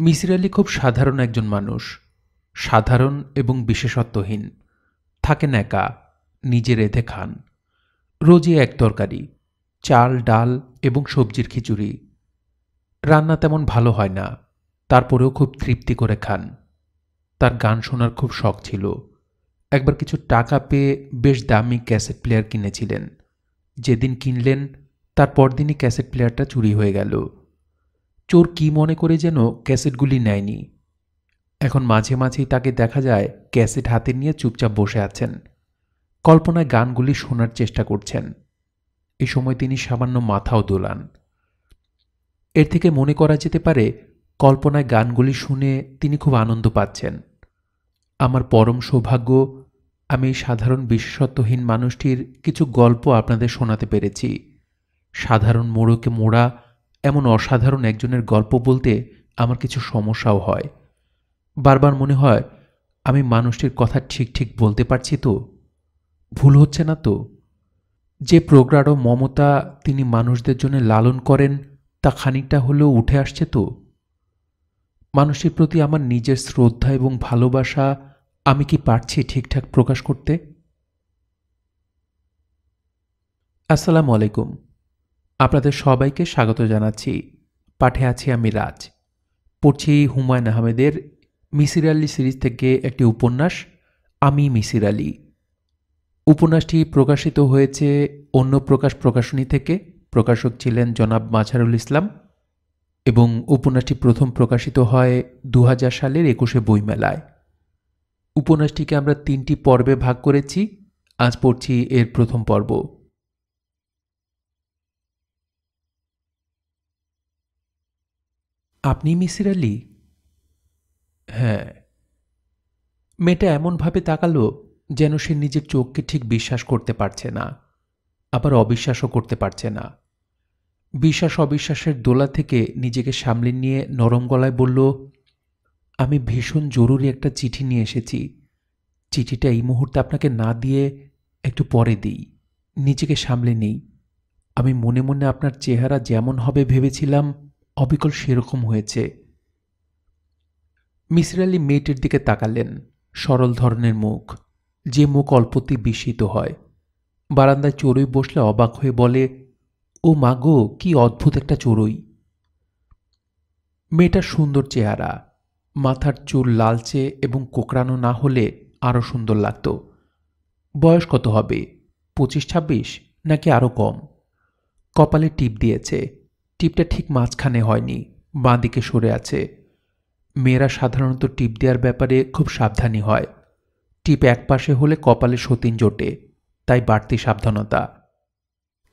মিসির আলি খুব সাধারণ একজন মানুষ। সাধারণ এবং বিশেষত্বহীন। থাকেন একা নিজে রেঁধে খান। রোজই এক তরকারি, চাল, ডাল এবং সবজির খিচুড়ি। রান্না তেমন ভালো হয় না, তারপরেও খুব তৃপ্তি করে খান। তার গান শোনার খুব শখ ছিল। একবার কিছু টাকা পেয়ে বেশ দামি ক্যাসেট প্লেয়ার কিনেছিলেন। যেদিন কিনলেন, তার পরদিনই ক্যাসেট প্লেয়ারটা চুরি হয়ে গেল। চোর কি মনে করে যেন ক্যাসেটগুলি নেয়নি? এখন মাঝে মাঝেই তাকে দেখা যায় ক্যাসেট হাতে নিয়ে চুপচাপ বসে আছেন। কল্পনায় গানগুলি শোনার চেষ্টা করছেন। এ সময় তিনি সামান্য মাথাও দোলান। এর থেকে মনে করা যেতে পারে, কল্পনায় গানগুলি শুনে তিনি খুব আনন্দ পাচ্ছেন। আমার পরম সৌভাগ্য, আমি এই সাধারণ বিশেষত্বহীন মানুষটির কিছু গল্প আপনাদের শোনাতে পেরেছি। সাধারণ মোড়কে মোড়া এমন অসাধারণ একজনের গল্প বলতে আমার কিছু সমস্যাও হয়। বারবার মনে হয়, আমি মানুষটির কথা ঠিক ঠিক বলতে পারছি তো? ভুল হচ্ছে না তো? যে প্রগাঢ় মমতা তিনি মানুষদের জন্য লালন করেন, তা খানিকটা হলেও উঠে আসছে তো? মানুষের প্রতি আমার নিজের শ্রদ্ধা এবং ভালোবাসা আমি কি পারছি ঠিকঠাক প্রকাশ করতে? আসসালামু আলাইকুম। আপনাদের সবাইকে স্বাগত জানাচ্ছি। পাঠে আছি আমি রাজ। পড়ছি হুমায়ুন আহমেদের মিসির আলী সিরিজ থেকে একটি উপন্যাস, আমি মিসির আলী। উপন্যাসটি প্রকাশিত হয়েছে অন্য প্রকাশ প্রকাশনী থেকে। প্রকাশক ছিলেন জনাব মাঝারুল ইসলাম এবং উপন্যাসটি প্রথম প্রকাশিত হয় দু হাজার সালের একুশে বইমেলায়। উপন্যাসটিকে আমরা তিনটি পর্বে ভাগ করেছি। আজ পড়ছি এর প্রথম পর্ব। আপনি মিসির আলি? হ্যাঁ। মেয়েটা এমনভাবে তাকালো যেন সে নিজের চোখকে ঠিক বিশ্বাস করতে পারছে না, আবার অবিশ্বাসও করতে পারছে না। বিশ্বাস অবিশ্বাসের দোলা থেকে নিজেকে সামলে নিয়ে নরম গলায় বলল, আমি ভীষণ জরুরি একটা চিঠি নিয়ে এসেছি। চিঠিটা এই মুহূর্তে আপনাকে না দিয়ে একটু পরে দিই। নিজেকে সামলে নেই। আমি মনে মনে আপনার চেহারা যেমন হবে ভেবেছিলাম অবিকল সেরকম হয়েছে। মিসির আলী মেয়েটির দিকে তাকালেন, সরল ধরনের মুখ, যে মুখ অল্পতেই বিস্মিত হয়। বারান্দায় চড়ুই বসলে অবাক হয়ে বলে, ও মাগো কি অদ্ভুত একটা চড়ুই। মেয়েটার সুন্দর চেহারা, মাথার চুল লালচে এবং কোকড়ানো না হলে আরও সুন্দর লাগত। বয়স কত হবে, পঁচিশ ছাব্বিশ, নাকি আরও কম? কপালে টিপ দিয়েছে। টিপটা ঠিক মাঝখানে হয়নি বাঁ দিকে সরে আছে। মেয়েরা সাধারণত টিপ দেওয়ার ব্যাপারে খুব সাবধানী হয়। টিপ এক পাশে হলে কপালে সতীন জোটে, তাই বাড়তি সাবধানতা।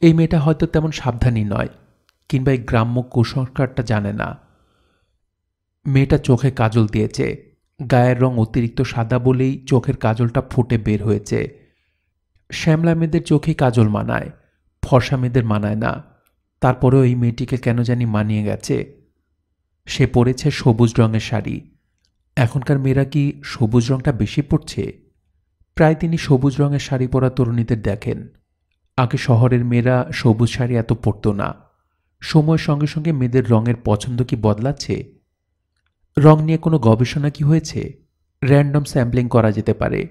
এই মেয়েটা হয়তো তেমন সাবধানী নয়, কিংবা এই গ্রাম্য কুসংস্কারটা জানে না। মেয়েটা চোখে কাজল দিয়েছে, গায়ের রং অতিরিক্ত সাদা বলেই চোখের কাজলটা ফুটে বের হয়েছে। শ্যামলা মেয়েদের চোখেই কাজল মানায়, ফর্সা মেয়েদের মানায় না। তারপরেও এই মেয়েটিকে কেন জানি মানিয়ে গেছে? সে পরেছে সবুজ রঙের শাড়ি। এখনকার মেয়েরা কি সবুজ রঙটা বেশি পড়ছে প্রায় তিনি সবুজ রঙের শাড়ি পরা তরুণীদের দেখেন। আগে শহরের মেয়েরা সবুজ শাড়ি এত পরত না। সময়ের সঙ্গে সঙ্গে মেয়েদের রঙের পছন্দ কি বদলাচ্ছে? রং নিয়ে কোনো গবেষণা কি হয়েছে? র্যান্ডম স্যাম্পলিং করা যেতে পারে।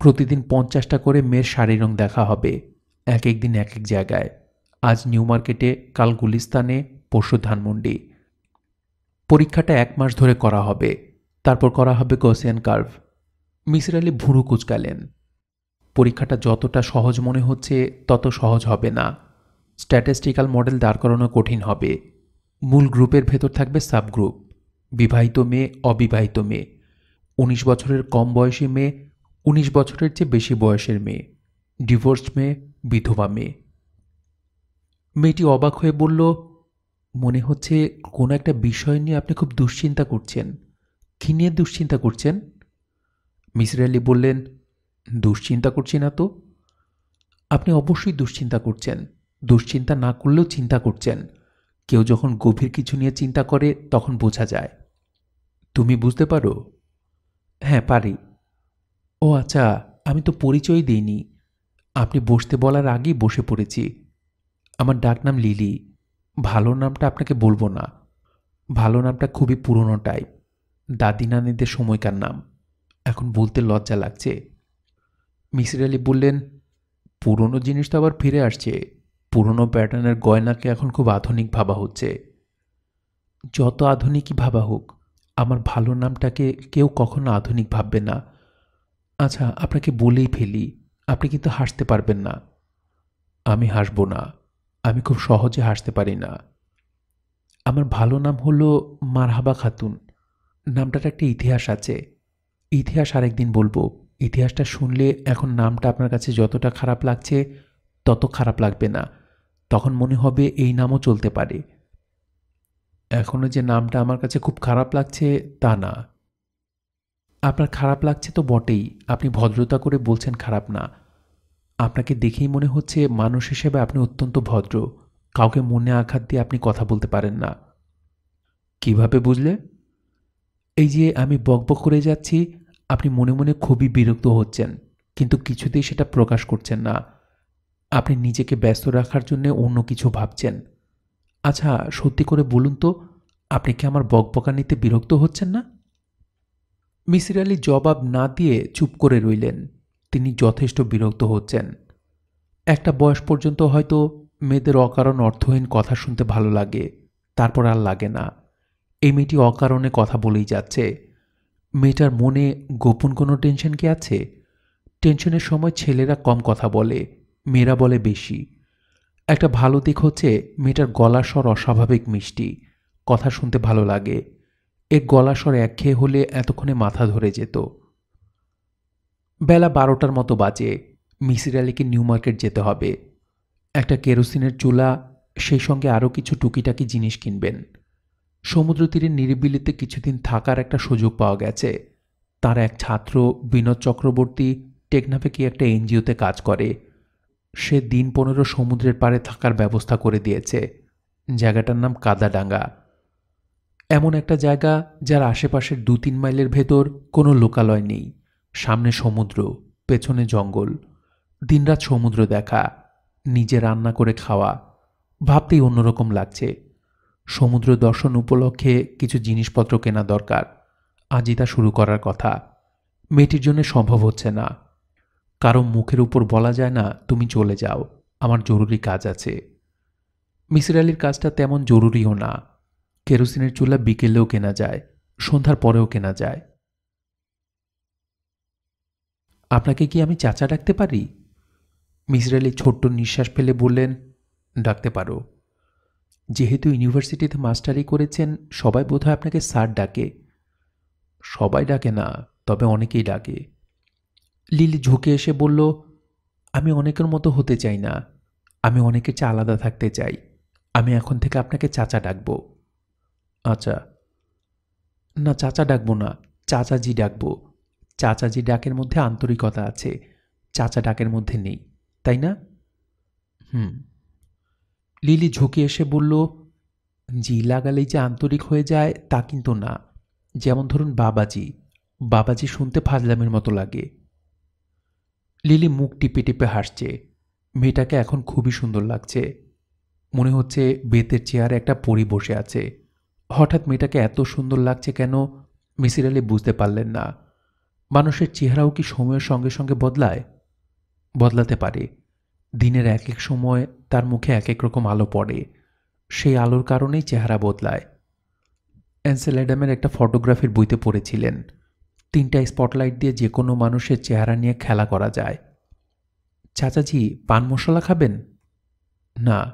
প্রতিদিন পঞ্চাশটা করে মেয়ের শাড়ি রং দেখা হবে, এক এক দিন এক এক জায়গায়। আজ নিউ মার্কেটে কাল গুলিস্তানে পরশু ধানমন্ডি। পরীক্ষাটা এক মাস ধরে করা হবে। তারপর করা হবে গোসিয়ান কার্ভ। মিসির আলী ভুরু কুচকালেন। পরীক্ষাটা যতটা সহজ মনে হচ্ছে, তত সহজ হবে না। স্ট্যাটিস্টিক্যাল মডেল দাঁড় করানো কঠিন হবে। মূল গ্রুপের ভেতর থাকবে সাবগ্রুপ। বিবাহিত মেয়ে, অবিবাহিত মেয়ে। উনিশ বছরের কম বয়সী মেয়ে, উনিশ বছরের চেয়ে বেশি বয়সের মেয়ে। ডিভোর্সড মেয়ে, বিধবা মেয়ে। মেয়েটি অবাক হয়ে বলল, মনে হচ্ছে কোনো একটা বিষয় নিয়ে আপনি খুব দুশ্চিন্তা করছেন। কী নিয়ে দুশ্চিন্তা করছেন? মিসির আলি বললেন, দুশ্চিন্তা করছি না তো। আপনি অবশ্যই দুশ্চিন্তা করছেন। দুশ্চিন্তা না করলেও চিন্তা করছেন। কেউ যখন গভীর কিছু নিয়ে চিন্তা করে, তখন বোঝা যায়। তুমি বুঝতে পারো? হ্যাঁ পারি। ও আচ্ছা আমি তো পরিচয় দিইনি। আপনি বসতে বলার আগেই বসে পড়েছি। আমার ডাক নাম লিলি। ভালো নামটা আপনাকে বলব না। ভালো নামটা খুবই পুরনো টাইপ দাদি নানিদের সময়কার নাম। এখন বলতে লজ্জা লাগছে। মিসির আলি বললেন, পুরনো জিনিস তো আবার ফিরে আসছে। পুরনো প্যাটার্নের গয়নাকে এখন খুব আধুনিক ভাবা হচ্ছে। যত আধুনিকই ভাবা হোক, আমার ভালো নামটাকে কেউ কখনো আধুনিক ভাববে না। আচ্ছা আপনাকে বলেই ফেলি, আপনি কিন্তু হাসতে পারবেন না। আমি হাসব না। আমি খুব সহজে হাসতে পারি না। আমার ভালো নাম হলো মারহাবা খাতুন। নামটার একটা ইতিহাস আছে। ইতিহাস আরেকদিন বলব। ইতিহাসটা শুনলে এখন নামটা আপনার কাছে যতটা খারাপ লাগছে, তত খারাপ লাগবে না। তখন মনে হবে এই নামও চলতে পারে। এখনও যে নামটা আমার কাছে খুব খারাপ লাগছে, তা না। আপনার খারাপ লাগছে তো বটেই। আপনি ভদ্রতা করে বলছেন খারাপ না। আপনাকে দেখেই মনে হচ্ছে মানুষ হিসেবে আপনি অত্যন্ত ভদ্র। কাউকে মনে আঘাত দিয়ে আপনি কথা বলতে পারেন না। কীভাবে বুঝলে? এই যে আমি বকবক করে যাচ্ছি, আপনি মনে মনে খুবই বিরক্ত হচ্ছেন, কিন্তু কিছুতেই সেটা প্রকাশ করছেন না। আপনি নিজেকে ব্যস্ত রাখার জন্য অন্য কিছু ভাবছেন। আচ্ছা সত্যি করে বলুন তো, আপনি কি আমার বকবকানিতে বিরক্ত হচ্ছেন না? মিসির আলী জবাব না দিয়ে চুপ করে রইলেন। তিনি যথেষ্ট বিরক্ত হচ্ছেন। একটা বয়স পর্যন্ত হয়তো মেয়েদের অকারণ অর্থহীন কথা শুনতে ভালো লাগে, তারপর আর লাগে না। এই মেয়েটি অকারণে কথা বলেই যাচ্ছে। মেয়েটার মনে গোপন কোনো টেনশন কি আছে? টেনশনের সময় ছেলেরা কম কথা বলে, মেয়েরা বলে বেশি। একটা ভালো দিক হচ্ছে মেয়েটার গলা স্বর অস্বাভাবিক মিষ্টি, কথা শুনতে ভালো লাগে। এর গলা স্বর একঘেয়ে হলে এতক্ষণে মাথা ধরে যেত। বেলা বারোটার মতো বাজে। মিসির আলীকে নিউ মার্কেট যেতে হবে। একটা কেরোসিনের চুলা, সেই সঙ্গে আরও কিছু টুকিটাকি জিনিস কিনবেন। সমুদ্র তীরে নিরিবিলিতে কিছুদিন থাকার একটা সুযোগ পাওয়া গেছে। তার এক ছাত্র বিনোদ চক্রবর্তী টেকনাফে কি একটা এনজিওতে কাজ করে। সে দিন পনেরো সমুদ্রের পাড়ে থাকার ব্যবস্থা করে দিয়েছে। জায়গাটার নাম কাদাডাঙ্গা। এমন একটা জায়গা যার আশেপাশের দু তিন মাইলের ভেতর কোনো লোকালয় নেই। সামনে সমুদ্র, পেছনে জঙ্গল, দিনরাত সমুদ্র দেখা, নিজে রান্না করে খাওয়া, ভাবতেই অন্যরকম লাগছে। সমুদ্র দর্শন উপলক্ষে কিছু জিনিসপত্র কেনা দরকার। আজই তা শুরু করার কথা। মেয়েটির জন্য সম্ভব হচ্ছে না। কারও মুখের উপর বলা যায় না, তুমি চলে যাও, আমার জরুরি কাজ আছে। মিসির আলির কাজটা তেমন জরুরিও না। কেরোসিনের চুলা বিকেলেও কেনা যায়, সন্ধ্যার পরেও কেনা যায়। আপনাকে কি আমি চাচা ডাকতে পারি? মিসির আলি ছোট্ট নিঃশ্বাস ফেলে বললেন, ডাকতে পারো। যেহেতু ইউনিভার্সিটিতে মাস্টারি করেছেন, সবাই বোধহয় আপনাকে স্যার ডাকে। সবাই ডাকে না, তবে অনেকেই ডাকে। লিলি ঝুঁকে এসে বলল, আমি অনেকের মতো হতে চাই না। আমি অনেকের চেয়ে আলাদা থাকতে চাই। আমি এখন থেকে আপনাকে চাচা ডাকবো। আচ্ছা। না, চাচা ডাকবো না। চাচাজি ডাকবো। চাচাজি ডাকের মধ্যে আন্তরিকতা আছে। চাচা ডাকের মধ্যে নেই, তাই না? হুম। লিলি ঝুঁকে এসে বলল, জি লাগালেই যে আন্তরিক হয়ে যায় তা কিন্তু না। যেমন ধরুন বাবাজি। বাবাজি শুনতে ফাজলামের মতো লাগে। লিলি মুখ টিপে টিপে হাসছে। মেয়েটাকে এখন খুবই সুন্দর লাগছে। মনে হচ্ছে বেতের চেয়ারে একটা পরি বসে আছে। হঠাৎ মেয়েটাকে এত সুন্দর লাগছে কেন? মিসির আলি বুঝতে পারলেন না। মানুষের চেহারাও কি সময়ের সঙ্গে সঙ্গে বদলায়? বদলাতে পারে। দিনের এক এক সময় তার মুখে এক এক রকম আলো পড়ে। সেই আলোর কারণেই চেহারা বদলায়। অ্যান্সেল অ্যাডামের একটা ফটোগ্রাফির বইতে পড়েছিলেন। তিনটা স্পটলাইট দিয়ে যে কোনো মানুষের চেহারা নিয়ে খেলা করা যায়। চাচাজি, পান মশলা খাবেন? না।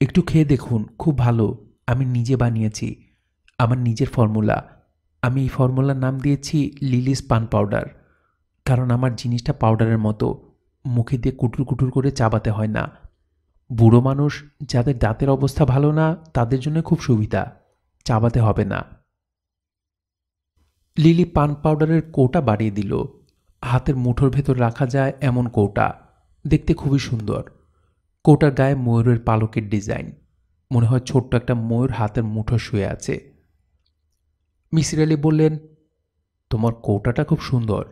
একটু খেয়ে দেখুন, খুব ভালো। আমি নিজে বানিয়েছি। আমার নিজের ফর্মুলা। আমি এই ফর্মুলার নাম দিয়েছি লিলিস পান পাউডার। কারণ আমার জিনিসটা পাউডারের মতো। মুখে দিয়ে কুটুর কুটুর করে চাবাতে হয় না। বুড়ো মানুষ, যাদের দাঁতের অবস্থা ভালো না, তাদের জন্য খুব সুবিধা। চাবাতে হবে না। লিলি পান পাউডারের কৌটা বাড়িয়ে দিল। হাতের মুঠোর ভেতর রাখা যায় এমন কৌটা। দেখতে খুবই সুন্দর। কৌটার গায়ে ময়ূরের পালকের ডিজাইন। মনে হয় ছোট্ট একটা ময়ূর হাতের মুঠো শুয়ে আছে। মিসির আলি বললেন, তোমার কৌটাটা খুব সুন্দর।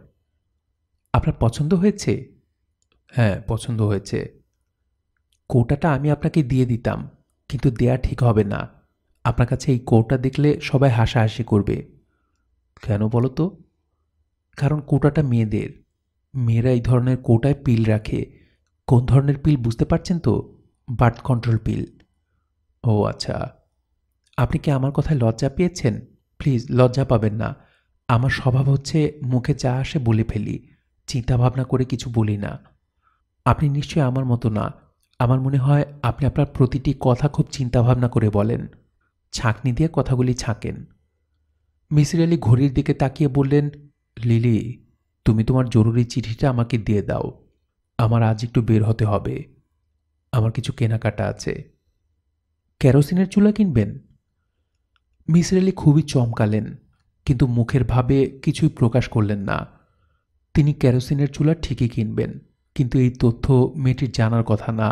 আপনার পছন্দ হয়েছে? হ্যাঁ পছন্দ হয়েছে। কৌটাটা আমি আপনাকে দিয়ে দিতাম, কিন্তু দেয়া ঠিক হবে না। আপনার কাছে এই কৌটা দেখলে সবাই হাসাহাসি করবে। কেন বলো তো? কারণ কোটাটা মেয়েদের। মেয়েরা এই ধরনের কোটায় পিল রাখে। কোন ধরনের পিল বুঝতে পারছেন তো? বার্থ কন্ট্রোল পিল। ও আচ্ছা। আপনি কি আমার কথায় লজ্জা পেয়েছেন? প্লিজ লজ্জা পাবেন না। আমার স্বভাব হচ্ছে মুখে যা আসে বলে ফেলি চিন্তা ভাবনা করে কিছু বলি না। আপনি নিশ্চয়ই আমার মতো না। আমার মনে হয় আপনি আপনার প্রতিটি কথা খুব চিন্তাভাবনা করে বলেন। ছাঁকনি দিয়ে কথাগুলি ছাঁকেন। মিসির আলি ঘড়ির দিকে তাকিয়ে বললেন, লিলি, তুমি তোমার জরুরি চিঠিটা আমাকে দিয়ে দাও। আমার আজ একটু বের হতে হবে। আমার কিছু কেনাকাটা আছে। কেরোসিনের চুলা কিনবেন? মিসির আলি খুবই চমকালেন, কিন্তু মুখের ভাবে কিছুই প্রকাশ করলেন না। তিনি কেরোসিনের চুলা ঠিকই কিনবেন, কিন্তু এই তথ্য মেয়েটির জানার কথা না।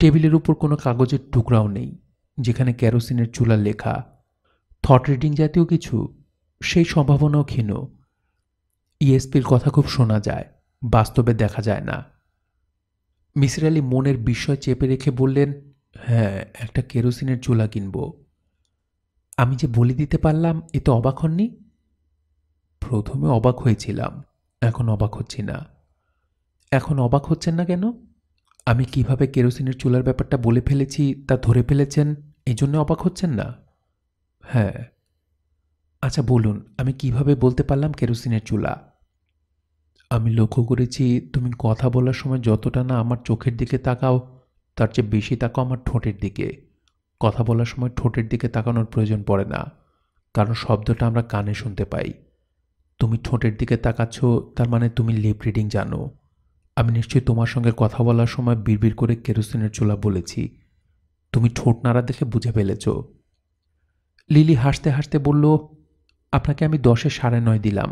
টেবিলের উপর কোনো কাগজের টুকরাও নেই, যেখানে কেরোসিনের চুলা লেখা। থট রিডিং জাতীয় কিছু, সেই সম্ভাবনাও ক্ষীণ। ইএসপির কথা খুব শোনা যায়, বাস্তবে দেখা যায় না। মিসির আলী মনের বিস্ময় চেপে রেখে বললেন হ্যাঁ একটা কেরোসিনের চুলা কিনব। আমি যে বলে দিতে পারলাম এতে অবাক হননি? প্রথমে অবাক হয়েছিলাম, এখন অবাক হচ্ছি না। এখন অবাক হচ্ছেন না কেন? আমি কীভাবে কেরোসিনের চুলার ব্যাপারটা বলে ফেলেছি, তা ধরে ফেলেছেন, এই জন্য অবাক হচ্ছেন না? হ্যাঁ। আচ্ছা বলুন, আমি কীভাবে বলতে পারলাম কেরোসিনের চুলা? আমি লক্ষ্য করেছি, তুমি কথা বলার সময় যতটা না আমার চোখের দিকে তাকাও, তার চেয়ে বেশি তাকাও আমার ঠোঁটের দিকে। কথা বলার সময় ঠোঁটের দিকে তাকানোর প্রয়োজন পড়ে না, কারণ শব্দটা আমরা কানে শুনতে পাই। তুমি ঠোঁটের দিকে তাকাচ্ছ, তার মানে তুমি লিপ রিডিং জানো। আমি নিশ্চয়ই তোমার সঙ্গে কথা বলার সময় বিড়বিড় করে কেরোসিনের চুলা বলেছি। তুমি ঠোঁট নাড়া দেখে বুঝে ফেলেছ। লিলি হাসতে হাসতে বলল, আপনাকে আমি দশে সাড়ে নয় দিলাম।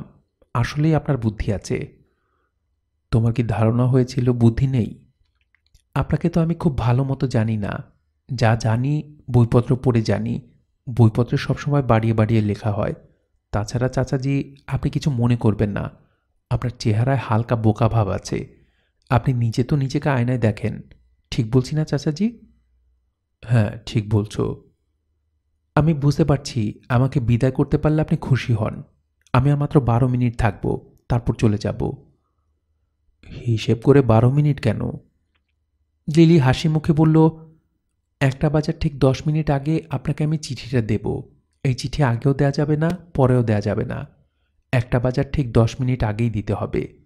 আসলেই আপনার বুদ্ধি আছে। তোমার কি ধারণা হয়েছিল বুদ্ধি নেই? আপনাকে তো আমি খুব ভালো মতো জানি না। যা জানি, বইপত্র পড়ে জানি। বইপত্রে সবসময় বাড়িয়ে বাড়িয়ে লেখা হয়। তাছাড়া চাচাজি, আপনি কিছু মনে করবেন না। আপনার চেহারায় হালকা বোকা ভাব আছে। আপনি নিজে তো নিজেকে আয়নায় দেখেন। ঠিক বলছি না চাচাজি? হ্যাঁ ঠিক বলছো। আমি বুঝতে পারছি, আমাকে বিদায় করতে পারলে আপনি খুশি হন। আমি আর মাত্র বারো মিনিট থাকব, তারপর চলে যাব। হিসেব করে বারো মিনিট কেন? লিলি হাসি মুখে বলল একটা বাজার ঠিক দশ মিনিট আগে আপনাকে আমি চিঠিটা দেব। এই চিঠি আগেও দেয়া যাবে না, পরেও দেয়া যাবে না। একটা বাজার ঠিক দশ মিনিট আগেই দিতে হবে।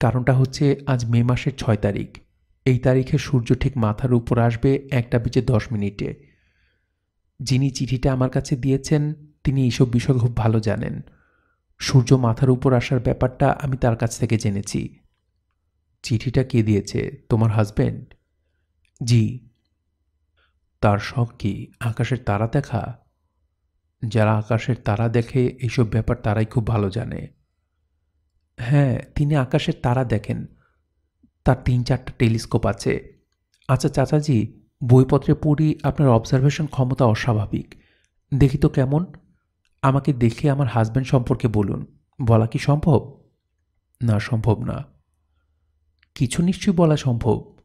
কারণটা হচ্ছে আজ মে মাসের ছয় তারিখ। এই তারিখে সূর্য ঠিক মাথার উপর আসবে একটা বেজে দশ মিনিটে। যিনি চিঠিটা আমার কাছে দিয়েছেন, তিনি এইসব বিষয় খুব ভালো জানেন। সূর্য মাথার উপর আসার ব্যাপারটা আমি তার কাছ থেকে জেনেছি। চিঠিটা কে দিয়েছে? তোমার হাজব্যান্ড জি। তার শখ কি আকাশের তারা দেখা? যারা আকাশের তারা দেখে এইসব ব্যাপার তারাই খুব ভালো জানে। হ্যাঁ তিনি আকাশের তারা দেখেন। তার তিন চারটা টেলিস্কোপ আছে। আচ্ছা চাচাজি, বইপত্রে পড়ি আপনার অবজারভেশন ক্ষমতা অস্বাভাবিক। দেখি তো কেমন? আমাকে দেখে আমার হাজব্যান্ড সম্পর্কে বলুন। বলা কি সম্ভব? না সম্ভব না। কিছু নিশ্চয়ই বলা সম্ভব।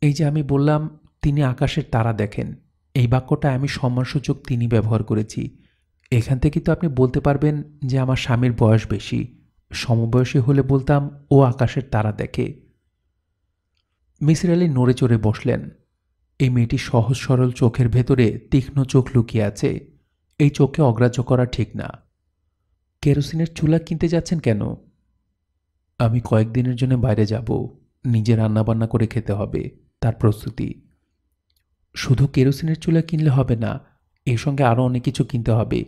এই যে আমি বললাম তিনি আকাশের তারা দেখেন। এই বাক্যটা আমি সম্মানসূচক তিনি ব্যবহার করেছি। এখান থেকে তো আপনি বলতে পারবেন যে আমার স্বামীর বয়স বেশি। সমবয়সী হলে বলতাম, ও আকাশের তারা দেখে। মিসির আলী নড়ে চড়ে বসলেন। এই মেয়েটি সহজ সরল চোখের ভেতরে তীক্ষ্ণ চোখ লুকিয়ে আছে। এই চোখকে অগ্রাহ্য করা ঠিক না। কেরোসিনের চুলা কিনতে যাচ্ছেন কেন? আমি কয়েকদিনের জন্য বাইরে যাব। নিজে রান্নাবান্না করে খেতে হবে, তার প্রস্তুতি। শুধু কেরোসিনের চুলা কিনলে হবে না, এর সঙ্গে আরও অনেক কিছু কিনতে হবে।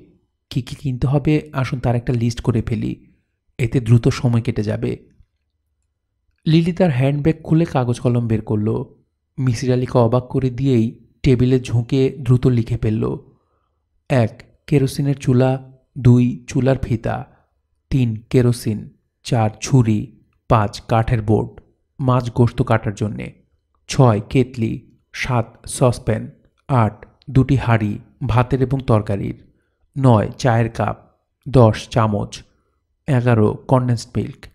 কি কি কিনতে হবে? আসুন তার একটা লিস্ট করে ফেলি। এতে দ্রুত সময় কেটে যাবে। লিলি তার হ্যান্ডব্যাগ খুলে কাগজ কলম বের করল। মিসির আলীকে অবাক করে দিয়েই টেবিলে ঝুঁকে দ্রুত লিখে ফেলল। এক, কেরোসিনের চুলা। দুই, চুলার ফিতা। তিন, কেরোসিন। চার, ছুরি। পাঁচ, কাঠের বোর্ড। মাছ গোস্ত কাটার জন্যে। ছয় কেতলি সাত সসপ্যান, আট দুটি হাঁড়ি, ভাতের এবং তরকারির, নয় চায়ের কাপ, দশ চামচ, এগারো কন্ডেন্সড মিল্ক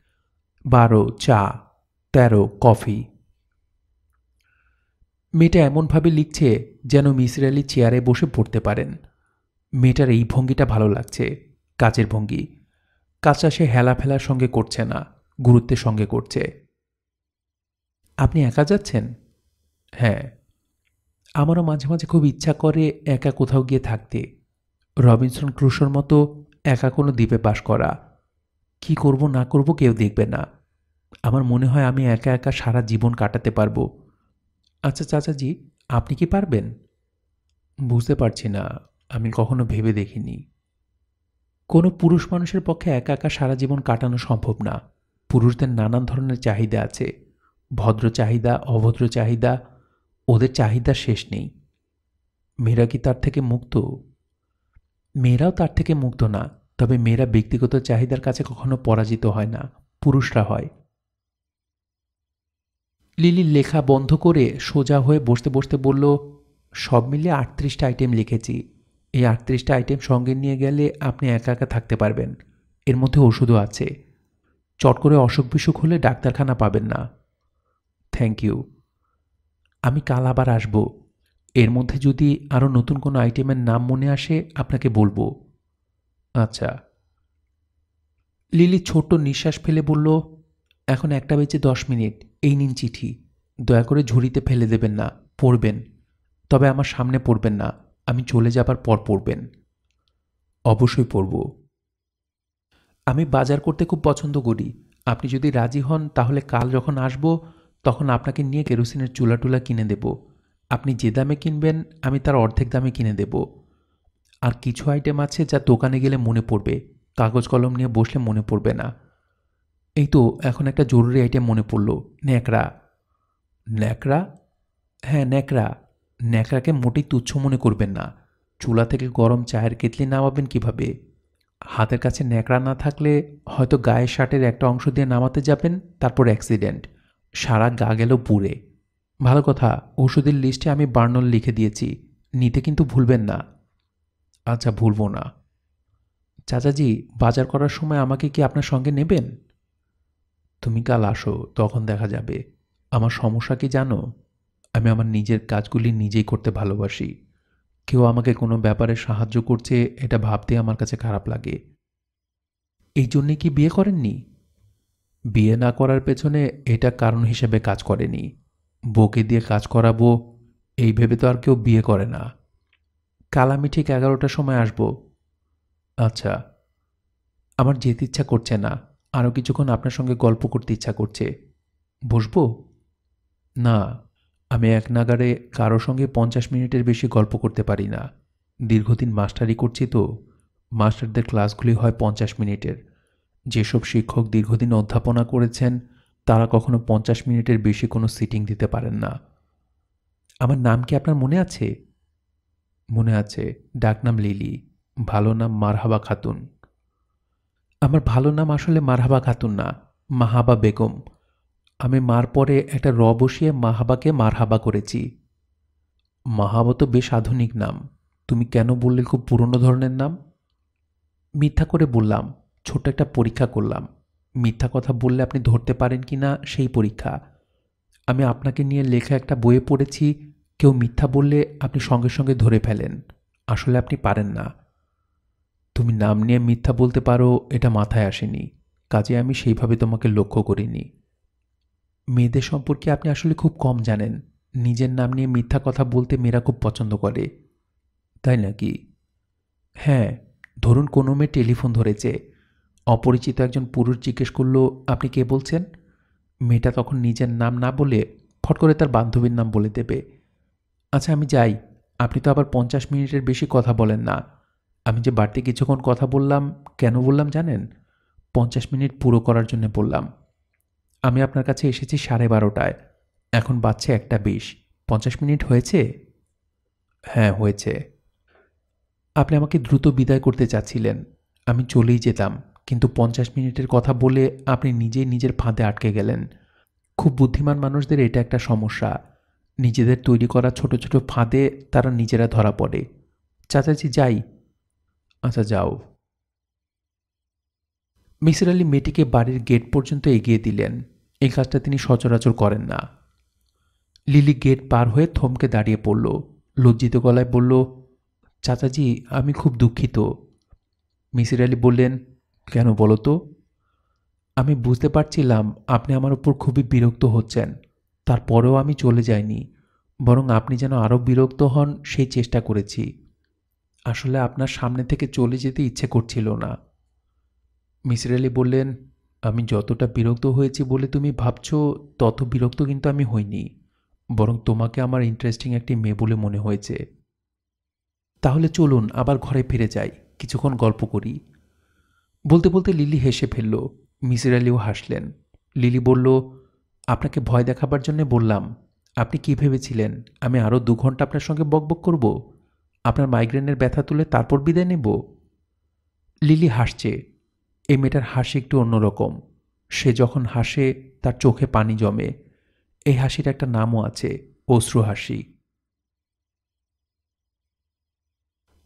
বারো চা, তেরো কফি। মেয়েটা এমনভাবে লিখছে যেন মিসির আলি চেয়ারে বসে পড়তে পারেন। মেয়েটার এই ভঙ্গিটা ভালো লাগছে কাজের ভঙ্গি। কাজটা সে হেলা ফেলার সঙ্গে করছে না, গুরুত্বের সঙ্গে করছে। আপনি একা যাচ্ছেন? হ্যাঁ। আমারও মাঝে মাঝে খুব ইচ্ছা করে একা কোথাও গিয়ে থাকতে। রবিনসন ক্রুশোর মতো একা কোনো দ্বীপে বাস করা। কি করব, না করব কেউ দেখবে না। আমার মনে হয় আমি একা একা সারা জীবন কাটাতে পারব। আচ্ছা চাচাজি, আপনি কি পারবেন? বুঝতে পারছি না, আমি কখনো ভেবে দেখিনি। কোনো পুরুষ মানুষের পক্ষে একা একা সারা জীবন কাটানো সম্ভব না। পুরুষদের নানান ধরনের চাহিদা আছে। ভদ্র চাহিদা, অভদ্র চাহিদা ওদের চাহিদা শেষ নেই। মেয়েরা কি তার থেকে মুক্ত? মেয়েরাও তার থেকে মুক্ত না, তবে মেয়েরা ব্যক্তিগত চাহিদার কাছে কখনো পরাজিত হয় না, পুরুষরা হয়। লিলির লেখা বন্ধ করে সোজা হয়ে বসতে বসতে বলল, সব মিলিয়ে আটত্রিশটা আইটেম লিখেছি। এই আটত্রিশটা আইটেম সঙ্গে নিয়ে গেলে আপনি একা একা থাকতে পারবেন। এর মধ্যে ওষুধও আছে। চট করে অসুখ বিসুখ হলে ডাক্তারখানা পাবেন না। থ্যাংক ইউ আমি কাল আবার আসব। এর মধ্যে যদি আরও নতুন কোনো আইটেমের নাম মনে আসে, আপনাকে বলব। আচ্ছা। লিলি ছোট্ট নিঃশ্বাস ফেলে বলল, এখন একটা বেজে দশ মিনিট, এই নিন চিঠি। দয়া করে ঝুড়িতে ফেলে দেবেন না, পড়বেন। তবে আমার সামনে পড়বেন না, আমি চলে যাবার পর পড়বেন। অবশ্যই পড়ব। আমি বাজার করতে খুব পছন্দ করি। আপনি যদি রাজি হন, তাহলে কাল যখন আসব তখন আপনাকে নিয়ে কেরোসিনের চুলা টুলা কিনে দেব। আপনি যে দামে কিনবেন, আমি তার অর্ধেক দামে কিনে দেব। আর কিছু আইটেম আছে যা দোকানে গেলে মনে পড়বে। কাগজ কলম নিয়ে বসলে মনে পড়বে না। এই তো, এখন একটা জরুরি আইটেম মনে পড়ল, ন্যাকড়া। ন্যাকড়া? হ্যাঁ ন্যাকড়া। ন্যাকড়াকে মোটেই তুচ্ছ মনে করবেন না। চুলা থেকে গরম চায়ের কেতলি নামাবেন কীভাবে? হাতের কাছে ন্যাকড়া না থাকলে হয়তো গায়ের শার্টের একটা অংশ দিয়ে নামাতে যাবেন, তারপর অ্যাক্সিডেন্ট। সারা গা গেল পুড়ে। ভালো কথা, ওষুধের লিস্টে আমি বার্নল লিখে দিয়েছি। নিতে কিন্তু ভুলবেন না। আচ্ছা ভুলবো না। চাচাজি, বাজার করার সময় আমাকে কি আপনার সঙ্গে নেবেন? তুমি কাল আসো, তখন দেখা যাবে। আমার সমস্যা কি জানো? আমি আমার নিজের কাজগুলি নিজেই করতে ভালোবাসি। কেউ আমাকে কোনো ব্যাপারে সাহায্য করছে, এটা ভাবতে আমার কাছে খারাপ লাগে। এই জন্যে কি বিয়ে করেননি? বিয়ে না করার পেছনে এটা কারণ হিসেবে কাজ করেনি। বউকে দিয়ে কাজ করাবো, এই ভেবে তো আর কেউ বিয়ে করে না। কাল আমি ঠিক এগারোটার সময় আসব। আচ্ছা আমার যেতে ইচ্ছা করছে না। আরও কিছুক্ষণ আপনার সঙ্গে গল্প করতে ইচ্ছা করছে। বসবো? না, আমি এক নাগারে কারও সঙ্গে পঞ্চাশ মিনিটের বেশি গল্প করতে পারি না। দীর্ঘদিন মাস্টারি করছি তো, মাস্টারদের ক্লাসগুলি হয় পঞ্চাশ মিনিটের। যেসব শিক্ষক দীর্ঘদিন অধ্যাপনা করেছেন, তারা কখনো পঞ্চাশ মিনিটের বেশি কোনো সিটিং দিতে পারেন না। আমার নাম কি আপনার মনে আছে? মনে আছে। ডাকনাম লিলি, ভালো নাম মারহাবা খাতুন। আমার ভালো নাম আসলে মারহাবা খাতুন না, মাহাবা বেগম। আমি মার পরে একটা র বসিয়ে মাহাবাকে মারহাবা করেছি। মাহাবা তো বেশ আধুনিক নাম। তুমি কেন বললে খুব পুরনো ধরনের নাম? মিথ্যা করে বললাম ছোট্ট একটা পরীক্ষা করলাম। মিথ্যা কথা বললে আপনি ধরতে পারেন কি না সেই পরীক্ষা। আমি আপনাকে নিয়ে লেখা একটা বইয়ে পড়েছি, কেউ মিথ্যা বললে আপনি সঙ্গে সঙ্গে ধরে ফেলেন। আসলে আপনি পারেন না। তুমি নাম নিয়ে মিথ্যা বলতে পারো, এটা মাথায় আসেনি। কাজে আমি সেইভাবে তোমাকে লক্ষ্য করিনি। মেয়েদের সম্পর্কে আপনি আসলে খুব কম জানেন। নিজের নাম নিয়ে মিথ্যা কথা বলতে মেয়েরা খুব পছন্দ করে। তাই নাকি? হ্যাঁ ধরুন কোনো মেয়ে টেলিফোন ধরেছে। অপরিচিত একজন পুরুষ জিজ্ঞেস করল, আপনি কে বলছেন? মেয়েটা তখন নিজের নাম না বলে ফট করে তার বান্ধবীর নাম বলে দেবে। আচ্ছা আমি যাই। আপনি তো আবার পঞ্চাশ মিনিটের বেশি কথা বলেন না। আমি যে বাড়তি কিছুক্ষণ কথা বললাম, কেন বললাম জানেন? পঞ্চাশ মিনিট পুরো করার জন্য বললাম। আমি আপনার কাছে এসেছি সাড়ে বারোটায়। এখন বাচ্চা একটা বিশ। পঞ্চাশ মিনিট হয়েছে? হ্যাঁ হয়েছে। আপনি আমাকে দ্রুত বিদায় করতে চাচ্ছিলেন। আমি চলেই যেতাম। কিন্তু পঞ্চাশ মিনিটের কথা বলে আপনি নিজেই নিজের ফাঁদে আটকে গেলেন। খুব বুদ্ধিমান মানুষদের এটা একটা সমস্যা। নিজেদের তৈরি করা ছোট ছোট ফাঁদে তারা নিজেরা ধরা পড়ে। চাচাজি, যাই। আচ্ছা যাও। মিসির আলী মেয়েটিকে বাড়ির গেট পর্যন্ত এগিয়ে দিলেন। এই কাজটা তিনি সচরাচর করেন না। লিলি গেট পার হয়ে থমকে দাঁড়িয়ে পড়ল। লজ্জিত গলায় বলল, চাচাজি, আমি খুব দুঃখিত। মিসির আলি বললেন কেন বলো তো? আমি বুঝতে পারছিলাম আপনি আমার উপর খুবই বিরক্ত হচ্ছেন। তারপরেও আমি চলে যাইনি, বরং আপনি যেন আরও বিরক্ত হন সেই চেষ্টা করেছি। আসলে আপনার সামনে থেকে চলে যেতে ইচ্ছে করছিল না। মিসির আলি বললেন, আমি যতটা বিরক্ত হয়েছি বলে তুমি ভাবছ, তত বিরক্ত কিন্তু আমি হইনি, বরং তোমাকে আমার ইন্টারেস্টিং একটি মেয়ে বলে মনে হয়েছে। তাহলে চলুন, আবার ঘরে ফিরে যাই, কিছুক্ষণ গল্প করি। বলতে বলতে লিলি হেসে ফেলল, মিসির আলিও হাসলেন। লিলি বলল, আপনাকে ভয় দেখাবার জন্য বললাম। আপনি কি ভেবেছিলেন? আমি আরও দু ঘণ্টা আপনার সঙ্গে বকবক করব? আপনার মাইগ্রেনের ব্যথা তুলে তারপর বিদায় নেব? লিলি হাসছে। এই মেয়েটার হাসি একটু অন্যরকম। সে যখন হাসে, তার চোখে পানি জমে। এই হাসির একটা নামও আছে, অশ্রু হাসি।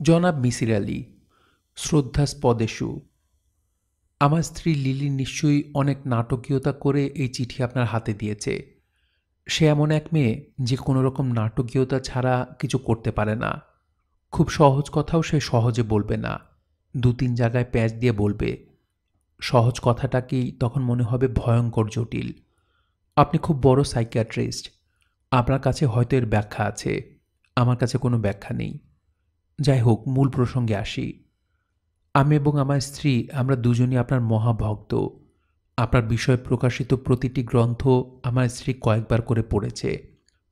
জনাব মিসির আলী, শ্রদ্ধাস্পদেশু। আমার স্ত্রী লিলি নিশ্চয়ই অনেক নাটকীয়তা করে এই চিঠি আপনার হাতে দিয়েছে। সে এমন এক মেয়ে যে কোনো রকম নাটকীয়তা ছাড়া কিছু করতে পারে না। খুব সহজ কথাও সে সহজে বলবে না। দু তিন জায়গায় প্যাচ দিয়ে বলবে। সহজ কথাটাকেই তখন মনে হবে ভয়ঙ্কর জটিল। আপনি খুব বড় সাইকিয়াট্রিস্ট। আপনার কাছে হয়তো এর ব্যাখ্যা আছে। আমার কাছে কোনো ব্যাখ্যা নেই। যাই হোক, মূল প্রসঙ্গে আসি। আমি এবং আমার স্ত্রী, আমরা দুজনই আপনার মহাভক্ত। আপনার বিষয়ে প্রকাশিত প্রতিটি গ্রন্থ আমার স্ত্রী কয়েকবার করে পড়েছে